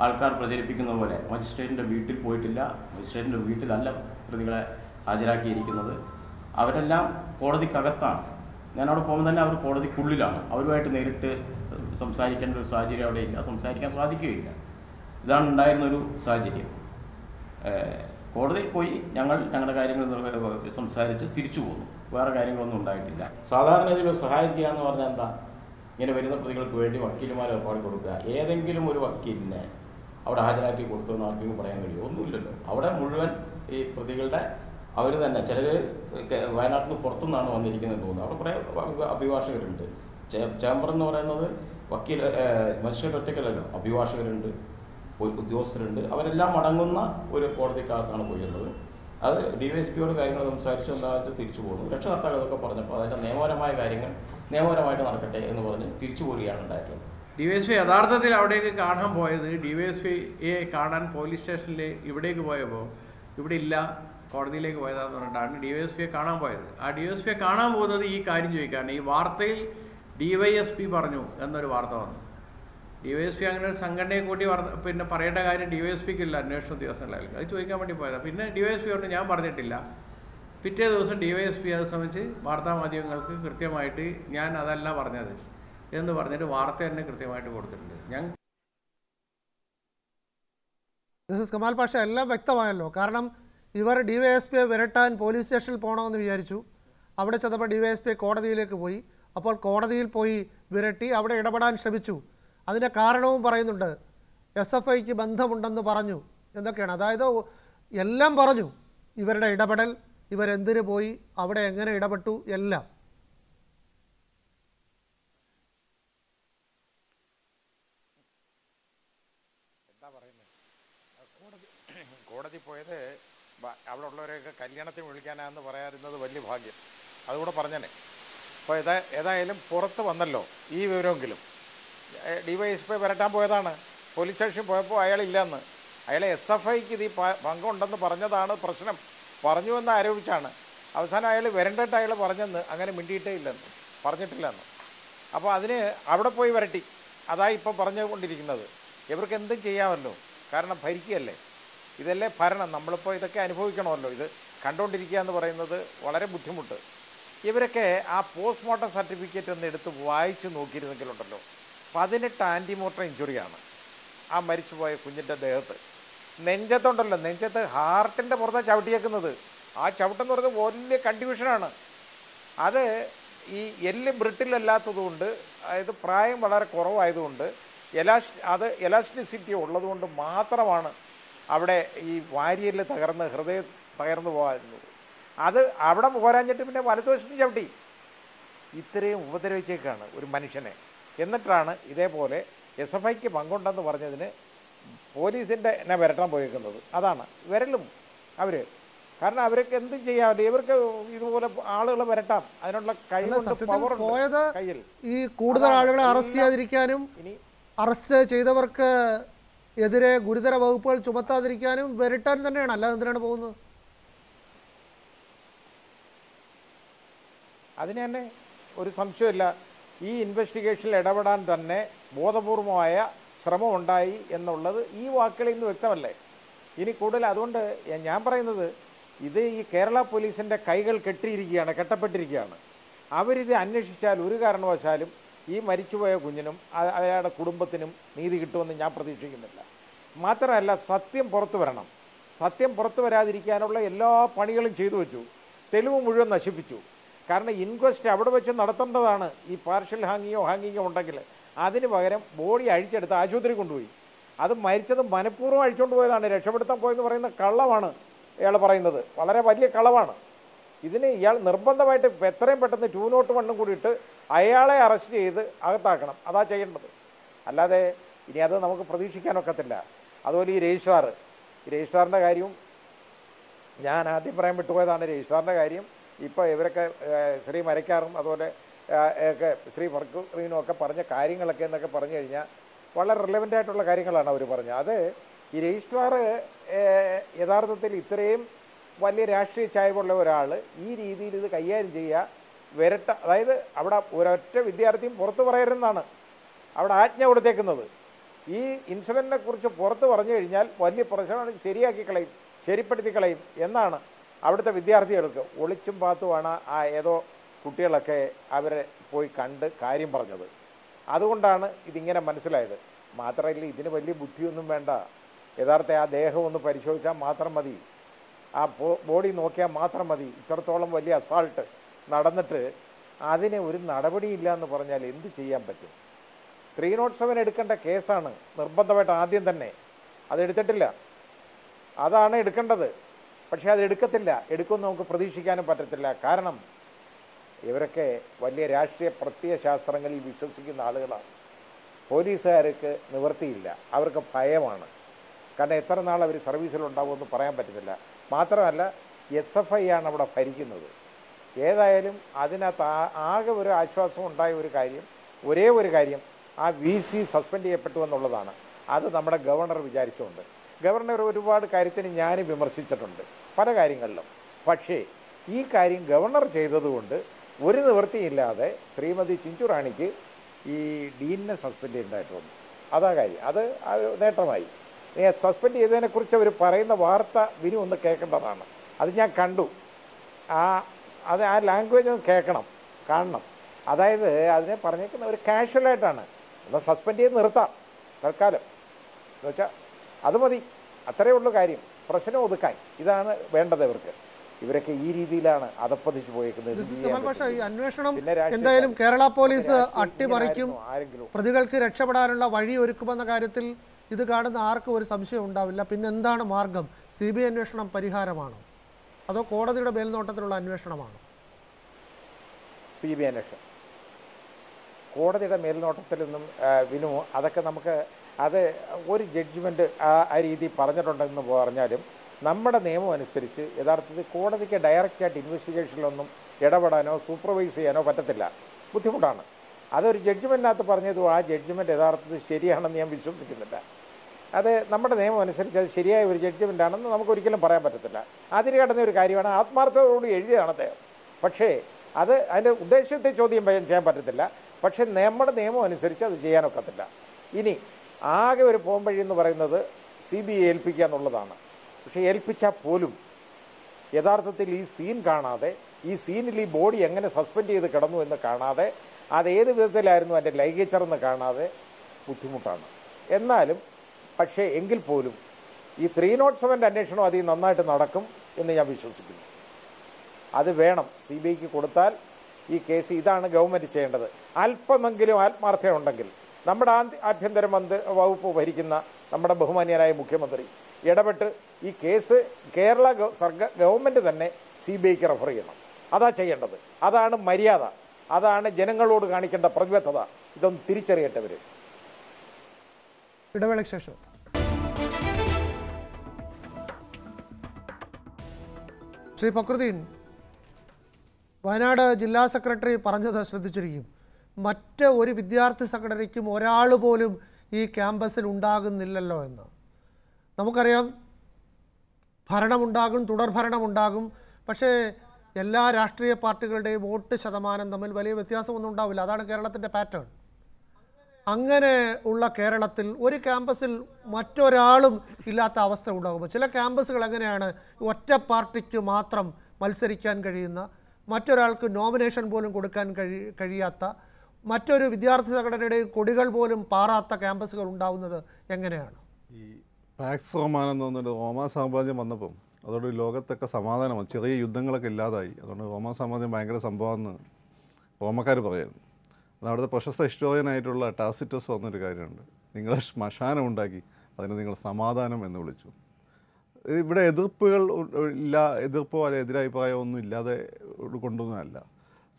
ആൾക്കാർ പ്രചരിപ്പിക്കുന്ന പോലെ മജിസ്ട്രേറ്റിന്റെ വീട്ടിൽ പോയിട്ടില്ല മജിസ്ട്രേറ്റിന്റെ വീട്ടിലല്ല പ്രതികളെ ഹാജരാക്കിയിരിക്കുന്നത്. അവരെല്ലാം കോടതിക്കകത്താണ്. ഞാൻ അവിടെ പോകുമ്പോൾ തന്നെ അവർ കോടതിക്കുള്ളിലാണ്. അവരുമായിട്ട് നേരിട്ട് സംസാരിക്കേണ്ട ഒരു സാഹചര്യം അവിടെ ഇല്ല. സംസാരിക്കാൻ സാധിക്കുകയില്ല. ഇതാണ് ഉണ്ടായിരുന്നൊരു സാഹചര്യം. കോടതിയിൽ പോയി ഞങ്ങൾ ഞങ്ങളുടെ കാര്യങ്ങൾ സംസാരിച്ച് തിരിച്ചു പോന്നു. വേറെ കാര്യങ്ങളൊന്നും ഉണ്ടായിട്ടില്ല. സാധാരണ ഇതിൽ സഹായം ചെയ്യാന്ന് പറഞ്ഞാൽ എന്താ? ഇങ്ങനെ വരുന്ന പ്രതികൾക്ക് വേണ്ടി വക്കീലുമാർ ഏർപ്പാട് കൊടുക്കുക. ഏതെങ്കിലും ഒരു വക്കീലിനെ അവിടെ ഹാജരാക്കി കൊടുത്തു എന്ന് ആർക്കെങ്കിലും പറയാൻ കഴിയുമോ ഒന്നുമില്ലല്ലോ. അവിടെ മുഴുവൻ ഈ പ്രതികളുടെ അവർ തന്നെ. ചിലർ വയനാട്ടിൽ നിന്ന് പുറത്തുനിന്നാണ് വന്നിരിക്കുന്നത് തോന്നുന്നത് അവിടെ കുറേ അഭിഭാഷകരുണ്ട്. ചേംബർ എന്ന് പറയുന്നത് വക്കീൽ മജിസ്ട്രേറ്റ് ഒറ്റയ്ക്കല്ലല്ലോ. അഭിഭാഷകരുണ്ട് ഉദ്യോഗസ്ഥരുണ്ട്. അവരെല്ലാം അടങ്ങുന്ന ഒരു കോടതിക്കകത്താണ് പോയിരുന്നത്. അത് ഡി വൈ എസ് പിയോട് കാര്യങ്ങൾ സംസാരിച്ചു എന്താണെന്ന് തിരിച്ചു പോകുന്നു രക്ഷകർത്താക്കൾ ഇതൊക്കെ പറഞ്ഞപ്പോൾ അതിന്റെ നിയമപരമായ കാര്യങ്ങൾ നിയമപരമായിട്ട് നടക്കട്ടെ എന്ന് പറഞ്ഞ് തിരിച്ചു പോരുകയാണ് ഉണ്ടായിട്ടുള്ളത്. ഡി വൈ എസ് പി യഥാർത്ഥത്തിൽ അവിടേക്ക് കാണാൻ പോയത് ഡി വൈ എസ് പിയെ കാണാൻ പോലീസ് സ്റ്റേഷനിൽ ഇവിടേക്ക് പോയപ്പോൾ ഇവിടെ ഇല്ല കോടതിയിലേക്ക് പോയതാന്ന് പറഞ്ഞിട്ടാണ് ഡി വൈ എസ് പിയെ കാണാൻ പോയത്. ആ ഡി എസ് പിയെ കാണാൻ പോകുന്നത് ഈ കാര്യം ചോദിക്കാണ്. ഈ വാർത്തയിൽ ഡി വൈ എസ് പി പറഞ്ഞു എന്നൊരു വാർത്ത വന്നു. ഡി വൈ എസ് പി അങ്ങനെ ഒരു സംഘടനയെ കൂട്ടി പിന്നെ പറയേണ്ട കാര്യം ഡി വൈ എസ് പിക്ക് ഇല്ല അന്വേഷണ ഉദ്യോഗസ്ഥർക്ക് അത് ചോദിക്കാൻ വേണ്ടി പോയതാണ് പിന്നെ ഡി വൈ എസ് പി ഞാൻ പറഞ്ഞിട്ടില്ല. പിറ്റേ ദിവസം ഡി വൈ എസ് പി അത് സംബന്ധിച്ച് വാർത്താമാധ്യമങ്ങൾക്ക് കൃത്യമായിട്ട് ഞാൻ അതല്ല പറഞ്ഞത്. എന്ന് പറഞ്ഞിട്ട് വാർത്ത തന്നെ കൃത്യമായിട്ട് കൊടുത്തിട്ടുണ്ട്. ഞാൻ ജസ്റ്റിസ് കമാൽ പാഷ എല്ലാം വ്യക്തമായല്ലോ. കാരണം ഇവർ ഡി വൈ എസ് പിയെ വിരട്ടാൻ പോലീസ് സ്റ്റേഷനിൽ പോകണമെന്ന് വിചാരിച്ചു. അവിടെ ചെന്നപ്പോൾ ഡിവൈഎസ്പി കോടതിയിലേക്ക് പോയി. അപ്പോൾ കോടതിയിൽ പോയി വിരട്ടി അവിടെ ഇടപെടാൻ ശ്രമിച്ചു. അതിന്റെ കാരണവും പറയുന്നുണ്ട്. എസ് എഫ് ഐക്ക് ബന്ധമുണ്ടെന്ന് പറഞ്ഞു. എന്തൊക്കെയാണ്? അതായത് എല്ലാം പറഞ്ഞു. ഇവരുടെ ഇടപെടൽ ഇവരെന്തിനു പോയി അവിടെ എങ്ങനെ ഇടപെട്ടു എല്ലാം കോടതി പോയത് ബ- അവിടെ ഉള്ളവരെയൊക്കെ കല്യാണത്തിന് വിളിക്കാനാന്ന് പറയാറുന്നത് വലിയ ഭാഗ്യം. അതുകൂടെ പറഞ്ഞനെ. അപ്പോൾ ഏതാ ഏതായാലും പുറത്ത് വന്നല്ലോ ഈ വിവരമെങ്കിലും. ഡി വൈ എസ് പി വരട്ടാൻ പോയതാണ്. പോലീസ് സ്റ്റേഷൻ പോയപ്പോൾ അയാളില്ലെന്ന്. അയാളെ എസ് എഫ് ഐക്ക് ഇത് പങ്കുണ്ടെന്ന് പറഞ്ഞതാണ് പ്രശ്നം. പറഞ്ഞു എന്ന് ആരോപിച്ചാണ്. അവസാനം അയാൾ വരണ്ടിട്ട് അയാൾ പറഞ്ഞെന്ന് അങ്ങനെ മിണ്ടിയിട്ടേ ഇല്ലെന്ന്. പറഞ്ഞിട്ടില്ലെന്ന്. അപ്പോൾ അതിന് അവിടെ പോയി വരട്ടി. അതാ ഇപ്പോൾ പറഞ്ഞുകൊണ്ടിരിക്കുന്നത്. ഇവർക്ക് എന്തും ചെയ്യാമല്ലോ. കാരണം ഭരിക്കുകയല്ലേ. ഇതല്ലേ ഭരണം? നമ്മളിപ്പോൾ ഇതൊക്കെ അനുഭവിക്കണമല്ലോ. ഇത് കണ്ടുകൊണ്ടിരിക്കുക എന്ന് പറയുന്നത് വളരെ ബുദ്ധിമുട്ട്. ഇവരൊക്കെ ആ പോസ്റ്റ്മോർട്ടം സർട്ടിഫിക്കറ്റ് ഒന്ന് എടുത്ത് വായിച്ച് നോക്കിയിരുന്നെങ്കിലുണ്ടല്ലോ. പതിനെട്ട് ആന്റിമോർട്ടർ ഇഞ്ചുറിയാണ്. ആ മരിച്ചുപോയ കുഞ്ഞിന്റെ ദേഹത്ത്. നെഞ്ചത്തുണ്ടല്ലോ. നെഞ്ചത്ത് ഹാർട്ടിന്റെ പുറത്താണ് ചവിട്ടിയേക്കുന്നത്. ആ ചവിട്ടെന്ന് പറയുന്നത് വലിയ കണ്ടിവിഷനാണ് അത് ഈ എല്ല് ബ്രിട്ടിലല്ലാത്തതുകൊണ്ട് അതായത് പ്രായം വളരെ കുറവായതുകൊണ്ട് എലാസ് അത് എലാസ്റ്റിസിറ്റി ഉള്ളതുകൊണ്ട് മാത്രമാണ് അവിടെ ഈ വാരിയൽ തകർന്ന് ഹൃദയം തകർന്നു പോകാറുള്ളത് അത് അവിടെ പോരാഞ്ഞിട്ട് പിന്നെ വലതുവശത്ത് ചവിട്ടി. ഇത്രയും ഉപദ്രവിച്ചേക്കാണ് ഒരു മനുഷ്യനെ. എന്നിട്ടാണ് ഇതേപോലെ എസ് എഫ് ഐക്ക് പങ്കുണ്ടെന്ന് പറഞ്ഞതിന് പോലീസിന്റെ എന്നെ വരട്ടാൻ പോയേക്കുന്നത്. അതാണ്. വരലും അവർ കാരണം അവർക്ക് എന്ത് ചെയ്യാമല്ലോ ഇവർക്ക് ഇതുപോലെ ആളുകൾ വരട്ടാം. അതിനുള്ള പോയത് ഈ കൂടുതൽ ആളുകളെ അറസ്റ്റ് ചെയ്യാതിരിക്കാനും അറസ്റ്റ് ചെയ്തവർക്ക് എതിരെ ഗുരുതര വകുപ്പുകൾ ചുമത്താതിരിക്കാനും വരട്ടാൻ തന്നെയാണ്. അല്ലാതെ എന്തിനാണ് പോകുന്നത്? അതിന് തന്നെ ഒരു സംശയമില്ല. ഈ ഇൻവെസ്റ്റിഗേഷനിൽ ഇടപെടാൻ തന്നെ ബോധപൂർവമായ ശ്രമം ഉണ്ടായി എന്നുള്ളത് ഈ വാക്കുകളിൽ നിന്ന് വ്യക്തമല്ലേ? ഇനി കൂടുതൽ അതുകൊണ്ട് ഞാൻ പറയുന്നത് ഇത് ഈ കേരള പോലീസിന്റെ കൈകൾ കെട്ടിയിരിക്കുകയാണ് കെട്ടപ്പെട്ടിരിക്കുകയാണ്. അവരിത് അന്വേഷിച്ചാൽ ഒരു കാരണവശാലും ഈ മരിച്ചുപോയ കുഞ്ഞിനും അയാളുടെ കുടുംബത്തിനും നീതി കിട്ടുമെന്ന് ഞാൻ പ്രതീക്ഷിക്കുന്നില്ല. മാത്രമല്ല സത്യം പുറത്തു വരണം. സത്യം പുറത്തു വരാതിരിക്കാനുള്ള എല്ലാ പണികളും ചെയ്തു വെച്ചു. തെളിവ് മുഴുവൻ നശിപ്പിച്ചു. കാരണം ഇൻക്വസ്റ്റ് അവിടെ വെച്ച് നടത്തേണ്ടതാണ് ഈ പാർഷ്യൽ ഹാങ്ങിങ്ങോ ഹാങ്ങിങ്ങോ ഉണ്ടെങ്കിൽ. അതിന് പകരം ബോഡി അഴിച്ചെടുത്ത് ആശുപത്രി കൊണ്ടുപോയി. അത് മരിച്ചത് മനഃപൂർവം അഴിച്ചുകൊണ്ട് പോയതാണ്. രക്ഷപ്പെടുത്താൻ പോയെന്ന് പറയുന്ന കള്ളമാണ് ഇയാൾ പറയുന്നത്. വളരെ വലിയ കളവാണ് ഇതിന് ഇയാൾ നിർബന്ധമായിട്ട് എത്രയും പെട്ടെന്ന് ടു നോട്ട് വണ്ണും കൂടിയിട്ട് അയാളെ അറസ്റ്റ് ചെയ്ത് അകത്താക്കണം. അതാ ചെയ്യേണ്ടത്. അല്ലാതെ ഇനി അത് നമുക്ക് പ്രതീക്ഷിക്കാനൊക്കത്തില്ല അതുപോലെ ഈ രജിസ്ട്രാർ ഈ രജിസ്ട്രാറിന്റെ കാര്യവും ഞാൻ ആദ്യം പറയാൻ വിട്ടുപോയതാണ് രജിസ്ട്രാറിന്റെ കാര്യം. ഇപ്പോൾ ഇവരൊക്കെ ശ്രീ മരക്കാറും അതുപോലെ ഒക്കെ ശ്രീ ഫർക്കുറിനും ഒക്കെ പറഞ്ഞ കാര്യങ്ങളൊക്കെ എന്നൊക്കെ പറഞ്ഞു കഴിഞ്ഞാൽ വളരെ റിലവന്റ് ആയിട്ടുള്ള കാര്യങ്ങളാണ് അവർ പറഞ്ഞത്. അത് ഈ രജിസ്ട്രാർ യഥാർത്ഥത്തിൽ ഇത്രയും വലിയ രാഷ്ട്രീയ ചായ്വുള്ള ഒരാൾ ഈ രീതിയിൽ ഇത് കൈകാര്യം ചെയ്യുക വരട്ട അതായത് അവിടെ ഒരൊറ്റ വിദ്യാർത്ഥിയും പുറത്ത് പറയരുതെന്നാണ് അവിടെ ആജ്ഞ കൊടുത്തേക്കുന്നത്. ഈ ഇൻസിഡന്റിനെ കുറിച്ച് പുറത്ത് പറഞ്ഞു കഴിഞ്ഞാൽ വലിയ പ്രശ്നമാണ് ശരിയാക്കി കളയും ശരിപ്പെടുത്തി കളയും എന്നാണ് അവിടുത്തെ വിദ്യാർത്ഥികൾക്ക് ഒളിച്ചും പാത്തുമാണ് ആ ഏതോ കുട്ടികളൊക്കെ അവരെ പോയി കണ്ട് കാര്യം പറഞ്ഞത്. അതുകൊണ്ടാണ് ഇതിങ്ങനെ മനസ്സിലായത്. മാത്രമല്ല ഇതിന് വലിയ ബുദ്ധിയൊന്നും വേണ്ട. യഥാർത്ഥ ആ ദേഹം ഒന്ന് പരിശോധിച്ചാൽ മാത്രം മതി. ആ ബോഡി നോക്കിയാൽ മാത്രം മതി. ഇത്രത്തോളം വലിയ അസാൾട്ട് നടന്നിട്ട് അതിന് ഒരു നടപടിയില്ല എന്ന് പറഞ്ഞാൽ എന്ത് ചെയ്യാൻ പറ്റും? ത്രീ നോട്ട് സെവൻ എടുക്കേണ്ട കേസാണ് നിർബന്ധമായിട്ട് ആദ്യം തന്നെ. അതെടുത്തിട്ടില്ല അതാണ് എടുക്കേണ്ടത്. പക്ഷേ അത് എടുക്കത്തില്ല. എടുക്കുമെന്ന് നമുക്ക് പ്രതീക്ഷിക്കാനും പറ്റത്തില്ല. കാരണം ഇവരൊക്കെ വലിയ രാഷ്ട്രീയ പ്രത്യയശാസ്ത്രങ്ങളിൽ വിശ്വസിക്കുന്ന ആളുകളാണ്. പോലീസുകാർക്ക് നിവൃത്തിയില്ല. അവർക്ക് ഭയമാണ്. കാരണം എത്ര നാൾ അവർ സർവീസിലുണ്ടാവുമെന്ന് പറയാൻ പറ്റുന്നില്ല മാത്രമല്ല എസ് എഫ് ഐ ആണ് അവിടെ ഭരിക്കുന്നത്. ഏതായാലും അതിനകത്ത് ആകെ ഒരു ആശ്വാസം ഉണ്ടായ ഒരു കാര്യം ഒരേ ഒരു കാര്യം ആ വി സി സസ്പെൻഡ് ചെയ്യപ്പെട്ടു എന്നുള്ളതാണ്. അത് നമ്മുടെ ഗവർണർ വിചാരിച്ചുകൊണ്ട്. ഗവർണർ ഒരുപാട് കാര്യത്തിന് ഞാൻ വിമർശിച്ചിട്ടുണ്ട് പല കാര്യങ്ങളിലും. പക്ഷേ ഈ കാര്യം ഗവർണർ ചെയ്തതുകൊണ്ട് ഒരു നിവൃത്തിയില്ലാതെ ശ്രീമതി ചിഞ്ചു റാണിക്ക് ഈ ഡീനിനെ സസ്പെൻഡ് ചെയ്യേണ്ടതായിട്ട് വന്നു അതാ കാര്യം. അത് നേട്ടമായി. സസ്പെൻഡ് ചെയ്തതിനെക്കുറിച്ച് അവർ പറയുന്ന വാർത്ത വിനു ഒന്ന് കേൾക്കേണ്ടതാണ്. അത് ഞാൻ കണ്ടു. ആ അത് ആ ലാംഗ്വേജ് ഒന്ന് കേൾക്കണം കാണണം. അതായത് അതിനെ പറഞ്ഞേക്കുന്ന ഒരു കാഷ്വലായിട്ടാണ് ഒന്ന് സസ്പെൻഡ് ചെയ്ത് നിർത്താം തൽക്കാലം. എന്ന് വെച്ചാൽ അത് മതി. അത്രയേ ഉള്ളൂ കാര്യം. പ്രശ്നം ഒതുക്കാൻ. ഇതാണ് വേണ്ടത് ഇവർക്ക്. ഇവരൊക്കെ ഈ രീതിയിലാണ് അതപ്പതിച്ചു പോയേക്കുന്നത്. ഈ അന്വേഷണം എന്തായാലും കേരള പോലീസ് അട്ടിമറിക്കും. ആരെങ്കിലും. പ്രതികൾക്ക് രക്ഷപ്പെടാനുള്ള വഴി ഒരുക്കുമെന്ന കാര്യത്തിൽ ഇത് കാണുന്ന ആർക്കും ഒരു സംശയം ഉണ്ടാവില്ല. പിന്നെ എന്താണ് മാർഗം? സി ബി ഐ അന്വേഷണം പരിഹാരമാണോ? അതോ കോടതിയുടെ മേൽനോട്ടത്തിലുള്ള അന്വേഷണമാണോ? സി ബി ഐ അന്വേഷണം. കോടതിയുടെ മേൽനോട്ടത്തിൽ നിന്നും വിനു അതൊക്കെ നമുക്ക് അത് ഒരു ജഡ്ജ്മെന്റ് ആ ആ രീതി പറഞ്ഞിട്ടുണ്ടെന്ന് പറഞ്ഞാലും നമ്മുടെ നിയമം അനുസരിച്ച് യഥാർത്ഥത്തിൽ കോടതിക്ക് ഡയറക്റ്റായിട്ട് ഇൻവെസ്റ്റിഗേഷനിലൊന്നും ഇടപെടാനോ സൂപ്പർവൈസ് ചെയ്യാനോ പറ്റത്തില്ല. ബുദ്ധിമുട്ടാണ്. അതൊരു ജഡ്ജ്മെന്റിനകത്ത് പറഞ്ഞതും ആ ജഡ്ജ്മെന്റ് യഥാർത്ഥത്തിൽ ശരിയാണെന്ന് ഞാൻ വിശ്വസിക്കുന്നില്ല. അത് നമ്മുടെ നിയമം അനുസരിച്ച് അത് ശരിയായ ഒരു ജഡ്ജ്മെന്റ് ആണെന്ന് നമുക്ക് ഒരിക്കലും പറയാൻ പറ്റത്തില്ല. അതിന് കടന്ന ഒരു കാര്യമാണ് ആത്മാർത്ഥതയോട് എഴുതിയതാണ് അദ്ദേഹം. പക്ഷേ അത് അതിന്റെ ഉദ്ദേശത്തെ ചോദ്യം ചെയ്യാൻ പറ്റത്തില്ല. പക്ഷേ നമ്മുടെ നിയമം അനുസരിച്ച് അത് ചെയ്യാനൊക്കത്തില്ല. ഇനി ആകെ ഒരു പോംവഴി എന്ന് പറയുന്നത് സി ബി ഐ ഏൽപ്പിക്കുക എന്നുള്ളതാണ്. പക്ഷേ ഏൽപ്പിച്ചാൽ പോലും യഥാർത്ഥത്തിൽ ഈ സീൻ കാണാതെ ഈ സീനിൽ ഈ ബോഡി എങ്ങനെ സസ്പെൻഡ് ചെയ്ത് കിടന്നു എന്ന് കാണാതെ അത് ഏത് വിധത്തിലായിരുന്നു അതിന്റെ ലൈഗേച്ചർ എന്ന് കാണാതെ ബുദ്ധിമുട്ടാണ്. എന്നാലും പക്ഷേ എങ്കിൽ പോലും ഈ ത്രീ നോട്ട് സെവന്റെ അന്വേഷണം അതിൽ നന്നായിട്ട് നടക്കും എന്ന് ഞാൻ വിശ്വസിക്കുന്നു. അത് വേണം സി ബി ഐക്ക് കൊടുത്താൽ ഈ കേസ് ഇതാണ് ഗവൺമെന്റ് ചെയ്യേണ്ടത്. അല്പമെങ്കിലും ആത്മാർത്ഥതയുണ്ടെങ്കിൽ നമ്മുടെ ആഭ്യന്തര മന്ത്രി വകുപ്പ് ഭരിക്കുന്ന നമ്മുടെ ബഹുമാന്യനായ മുഖ്യമന്ത്രി ഇടപെട്ട് ഈ കേസ് കേരള ഗവൺമെന്റ് തന്നെ സി ബി ഐക്ക് റെഫർ ചെയ്യണം. അതാ ചെയ്യേണ്ടത്. അതാണ് മര്യാദ. അതാണ് ജനങ്ങളോട് കാണിക്കേണ്ട പ്രതിബദ്ധത. ഇതൊന്നും തിരിച്ചറിയട്ടവര് ഇടവേളയ്ക്ക് ശേഷം. ശ്രീ ഫക്രുദ്ദീൻ വയനാട് ജില്ലാ സെക്രട്ടറി പറഞ്ഞത് ശ്രദ്ധിച്ചിരിക്കും. മറ്റ് ഒരു വിദ്യാർത്ഥി സംഘടനയ്ക്കും ഒരാൾ പോലും ഈ ക്യാമ്പസിൽ ഉണ്ടാകുന്നില്ലല്ലോ എന്ന്. നമുക്കറിയാം ഭരണമുണ്ടാകും തുടർ ഭരണമുണ്ടാകും പക്ഷേ എല്ലാ രാഷ്ട്രീയ പാർട്ടികളുടെയും വോട്ട് ശതമാനം തമ്മിൽ വലിയ വ്യത്യാസമൊന്നും ഉണ്ടാവില്ല. അതാണ് കേരളത്തിന്റെ പാറ്റേൺ. അങ്ങനെ ഉള്ള കേരളത്തിൽ ഒരു ക്യാമ്പസിൽ മറ്റൊരാളും ഇല്ലാത്ത അവസ്ഥ ഉണ്ടാകുമ്പോൾ ചില ക്യാമ്പസുകൾ എങ്ങനെയാണ് ഒറ്റ പാർട്ടിക്ക് മാത്രം മത്സരിക്കാൻ കഴിയുന്ന മറ്റൊരാൾക്ക് നോമിനേഷൻ പോലും കൊടുക്കാൻ കഴി കഴിയാത്ത മറ്റൊരു വിദ്യാർത്ഥി സംഘടനയുടെയും കൊടികൾ പോലും പാറാത്ത ക്യാമ്പസുകൾ ഉണ്ടാവുന്നത് എങ്ങനെയാണ്? ഈ പാക്സ് റോമാൻ എന്ന് പറഞ്ഞിട്ട് റോമാ സാമ്രാജ്യം വന്നപ്പം അതോടെ ലോകത്തൊക്കെ സമാധാനമാണ് ചെറിയ യുദ്ധങ്ങളൊക്കെ ഇല്ലാതായി. അതുകൊണ്ട് റോമാ സാമ്രാജ്യം ഭയങ്കര സംഭവമെന്ന് റോമക്കാർ പറയുന്നു. അവിടുത്തെ പ്രശസ്ത ഹിസ്റ്റോറിയനായിട്ടുള്ള ടാസിറ്റസ് പറഞ്ഞൊരു കാര്യമുണ്ട്. നിങ്ങൾ ശ്മശാനം ഉണ്ടാക്കി അതിനെ നിങ്ങൾ സമാധാനം എന്ന് വിളിച്ചു. ഇവിടെ എതിർപ്പുകൾ ഇല്ല എതിർപ്പോ അല്ലെ എതിരഭിപ്രായമോ ഒന്നും ഇല്ലാതെ കൊണ്ടുവന്നതല്ല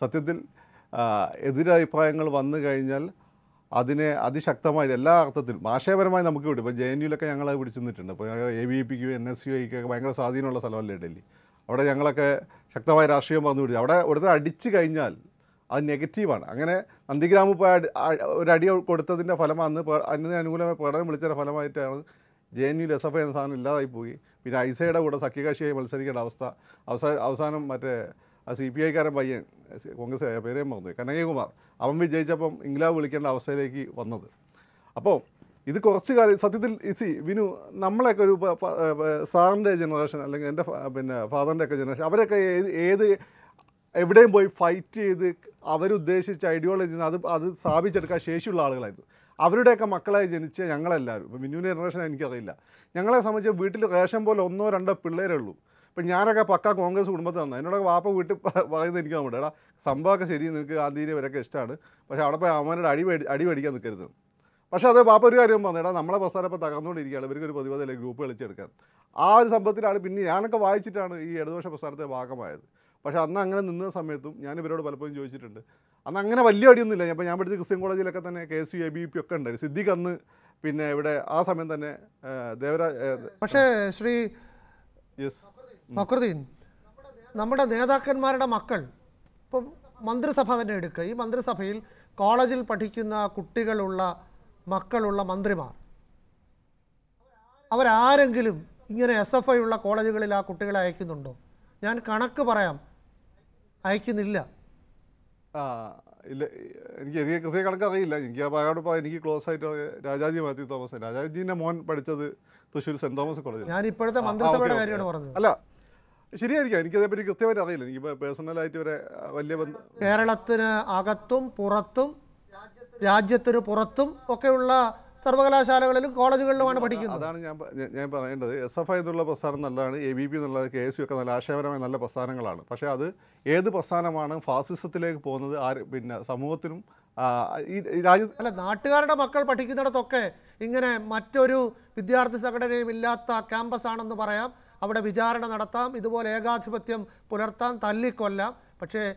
സത്യത്തിൽ എതിരഭിപ്രായങ്ങൾ വന്നു കഴിഞ്ഞാൽ അതിനെ അതിശക്തമായി എല്ലാ അർത്ഥത്തിലും ആശയപരമായി നമുക്ക് വിടും ഇപ്പോൾ ജെ എൻ യുലൊക്കെ ഞങ്ങളെ പിടിച്ചു നിന്നിട്ടുണ്ട്. അപ്പോൾ എ ബി പിക്കും എൻ എസ് യു ഐക്കൊക്കെ ഭയങ്കര സ്വാധീനമുള്ള സ്ഥലമല്ലേ ഡൽഹി? അവിടെ ഞങ്ങളൊക്കെ ശക്തമായ രാഷ്ട്രീയം പറഞ്ഞു പിടിച്ചു. അവിടെ ഒരുത്തരം അടിച്ചു കഴിഞ്ഞാൽ അത് നെഗറ്റീവാണ്. അങ്ങനെ നന്ദിഗ്രാമ പോയി ഒരു അടി കൊടുത്തതിന്റെ ഫലമാണ് അന്ന് അതിന് അനുകൂലമായി പ്രകടനം വിളിച്ചതിന്റെ ഫലമായിട്ടാണ് J N U S F I എന്ന സാധനം ഇല്ലാതായി പോയി പിന്നെ ഐസയുടെ കൂടെ സഖ്യകക്ഷിയായി മത്സരിക്കേണ്ട അവസ്ഥ. അവസാന അവസാനം മറ്റേ ആ സി പി ഐക്കാരൻ പയ്യൻ കോൺഗ്രസ് പേരേം മറന്നു കനകകുമാർ. അവൻ വിജയിച്ചപ്പം ഇംഗ്ലാവ് വിളിക്കേണ്ട അവസ്ഥയിലേക്ക് വന്നത്. അപ്പോൾ ഇത് കുറച്ച് കാലം സത്യത്തിൽ ഇസി വിനു നമ്മളെയൊക്കെ ഒരു സാറിന്റെ ജനറേഷൻ അല്ലെങ്കിൽ എന്റെ പിന്നെ ഫാദറിന്റെ ഒക്കെ ജനറേഷൻ അവരൊക്കെ ഏത് ഏത് എവിടെയും പോയി ഫൈറ്റ് ചെയ്ത് അവരുദ്ദേശിച്ച ഐഡിയോളജി അത് അത് സ്ഥാപിച്ചെടുക്കാൻ ശേഷിയുള്ള ആളുകളായിരുന്നു. അവരുടെയൊക്കെ മക്കളായി ജനിച്ച ഞങ്ങളെല്ലാവരും. ഇപ്പോൾ മിന്നുവിന്റെ ജനറേഷൻ എനിക്കറിയില്ല. ഞങ്ങളെ സംബന്ധിച്ച് വീട്ടിൽ റേഷൻ പോലെ ഒന്നോ രണ്ടോ പിള്ളേരേ ഉള്ളൂ. ഇപ്പം ഞാനൊക്കെ പക്ക കോൺഗ്രസ് കുടുംബത്തിൽ വന്നത് എന്നോടൊക്കെ വാപ്പ വീട്ടിൽ പറയുന്നത് എനിക്ക് നമ്മുടെ എടാ സംഭവമൊക്കെ ശരി നിനക്ക് ഗാന്ധിനെ ഇവരൊക്കെ ഇഷ്ടമാണ്. പക്ഷേ അവിടെ പോയി അമ്മനോട് അടി അടി മേടിക്കാൻ നിൽക്കരുത്. പക്ഷേ അത് വാപ്പ ഒരു കാര്യം പറഞ്ഞു. എടാ നമ്മളെ പ്രസ്ഥാനം ഇപ്പോൾ തകർന്നുകൊണ്ടിരിക്കുകയാണ്. ഇവർക്കൊരു പ്രതിബദ്ധത ഗ്രൂപ്പ് കളിച്ചെടുക്കാൻ. ആ ഒരു സംഭവത്തിലാണ് പിന്നെ ഞാനൊക്കെ വായിച്ചിട്ടാണ് ഈ ഇടതുപക്ഷ പ്രസ്ഥാനത്തെ ഭാഗമായത്. പക്ഷേ അന്ന് അങ്ങനെ നിന്ന സമയത്തും ഞാൻ ഇവരോട് പലപ്പോഴും ചോദിച്ചിട്ടുണ്ട്. അന്ന് അങ്ങനെ വലിയ അടിയൊന്നുമില്ല. അപ്പോൾ ഞാൻ പഠിച്ച ക്രിസ്ത്യൻ കോളേജിലൊക്കെ തന്നെ K S U A B P ഒക്കെ ഉണ്ടായിരുന്നു. സിദ്ദിഖ് അന്ന് പിന്നെ ഇവിടെ ആ സമയം തന്നെ ദേവരാജ് പക്ഷേ ശ്രീ യെസ്. ഫക്രുദ്ദീൻ നമ്മുടെ നേതാക്കന്മാരുടെ മക്കൾ ഇപ്പം മന്ത്രിസഭ തന്നെ എടുക്കുക. ഈ മന്ത്രിസഭയിൽ കോളേജിൽ പഠിക്കുന്ന കുട്ടികളുള്ള മക്കളുള്ള മന്ത്രിമാർ അവരാരെങ്കിലും ഇങ്ങനെ എസ് എഫ് ഐ ഉള്ള കോളേജുകളിൽ ആ കുട്ടികളെ അയക്കുന്നുണ്ടോ? ഞാൻ കണക്ക് പറയാം. അയക്കുന്നില്ല. ഇല്ല എനിക്ക് എനിക്ക് കൃത്യ കണക്ക് അറിയില്ല. എനിക്ക് ആ പാകാട് എനിക്ക് ക്ലോസ് ആയിട്ട് രാജാജി മാത്യു തോമസ് രാജാജിന്റെ മോൻ പഠിച്ചത് തൃശ്ശൂർ സെന്റ് തോമസ് കോളേജിൽ ഞാൻ ഇപ്പോഴത്തെ മന്ത്രിസഭയുടെ കാര്യമാണ്. പറഞ്ഞത്. അല്ല ശരിയായിരിക്കാം. എനിക്കതേപ്പറ്റി കൃത്യമായിട്ട് അറിയില്ല. എനിക്ക് പേഴ്സണലായിട്ട് വരെ വലിയ ബന്ധം കേരളത്തിന് അകത്തും പുറത്തും രാജ്യത്തിന് പുറത്തും ഒക്കെയുള്ള സർവകലാശാലകളിലും കോളേജുകളിലുമാണ് പഠിക്കുന്നത്. അതാണ് ഞാൻ ഞാൻ- പറയേണ്ടത്. എസ് എഫ് ഐ എന്നുള്ള പ്രസ്ഥാനം നല്ലതാണ്. എ ബി പി എന്നുള്ളത് കെ എസ് യു ഒക്കെ നല്ല ആശയപരമായ നല്ല പ്രസ്ഥാനങ്ങളാണ് പക്ഷേ അത് ഏത് പ്രസ്ഥാനമാണ് ഫാസിസത്തിലേക്ക് പോകുന്നത്? ആര് പിന്നെ സമൂഹത്തിനും ഈ രാജ്യ അല്ല നാട്ടുകാരുടെ മക്കൾ പഠിക്കുന്നിടത്തൊക്കെ ഇങ്ങനെ മറ്റൊരു വിദ്യാർത്ഥി സംഘടനയും ഇല്ലാത്ത ക്യാമ്പസ് ആണെന്ന് പറയാം. അവിടെ വിചാരണ നടത്താം. ഇതുപോലെ ഏകാധിപത്യം പുലർത്താം തല്ലിക്കൊല്ലാം. പക്ഷേ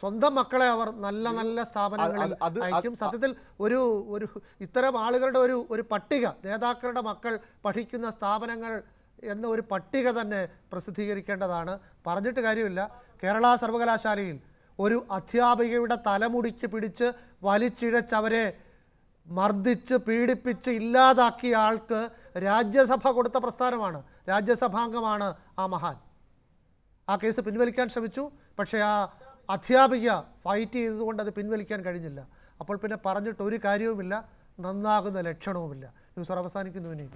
സ്വന്തം മക്കളെ അവർ നല്ല നല്ല സ്ഥാപനങ്ങളിൽ അയക്കും. സത്യത്തിൽ ഒരു ഒരു ഇത്തരം ആളുകളുടെ ഒരു ഒരു പട്ടിക നേതാക്കളുടെ മക്കൾ പഠിക്കുന്ന സ്ഥാപനങ്ങൾ എന്ന ഒരു പട്ടിക തന്നെ പ്രസിദ്ധീകരിക്കേണ്ടതാണ്. പറഞ്ഞിട്ട് കാര്യമില്ല. കേരള സർവകലാശാലയിൽ ഒരു അധ്യാപികയുടെ തലമുടിക്ക് പിടിച്ച് വലിച്ചിഴച്ചവരെ മർദ്ദിച്ച് പീഡിപ്പിച്ച് ഇല്ലാതാക്കിയ ആൾക്ക് രാജ്യസഭ കൊടുത്ത പ്രസ്ഥാനമാണ്. രാജ്യസഭാംഗമാണ് ആ മഹാൻ. ആ കേസ് പിൻവലിക്കാൻ ശ്രമിച്ചു. പക്ഷേ ആ അധ്യാപിക ഫൈറ്റ് ചെയ്തതുകൊണ്ട് അത് പിൻവലിക്കാൻ കഴിഞ്ഞില്ല. അപ്പോൾ പിന്നെ പറഞ്ഞിട്ട് ഒരു കാര്യവുമില്ല നന്നാകുന്ന ലക്ഷണവുമില്ല. ന്യൂസ് അവസാനിക്കുന്നു ഇനി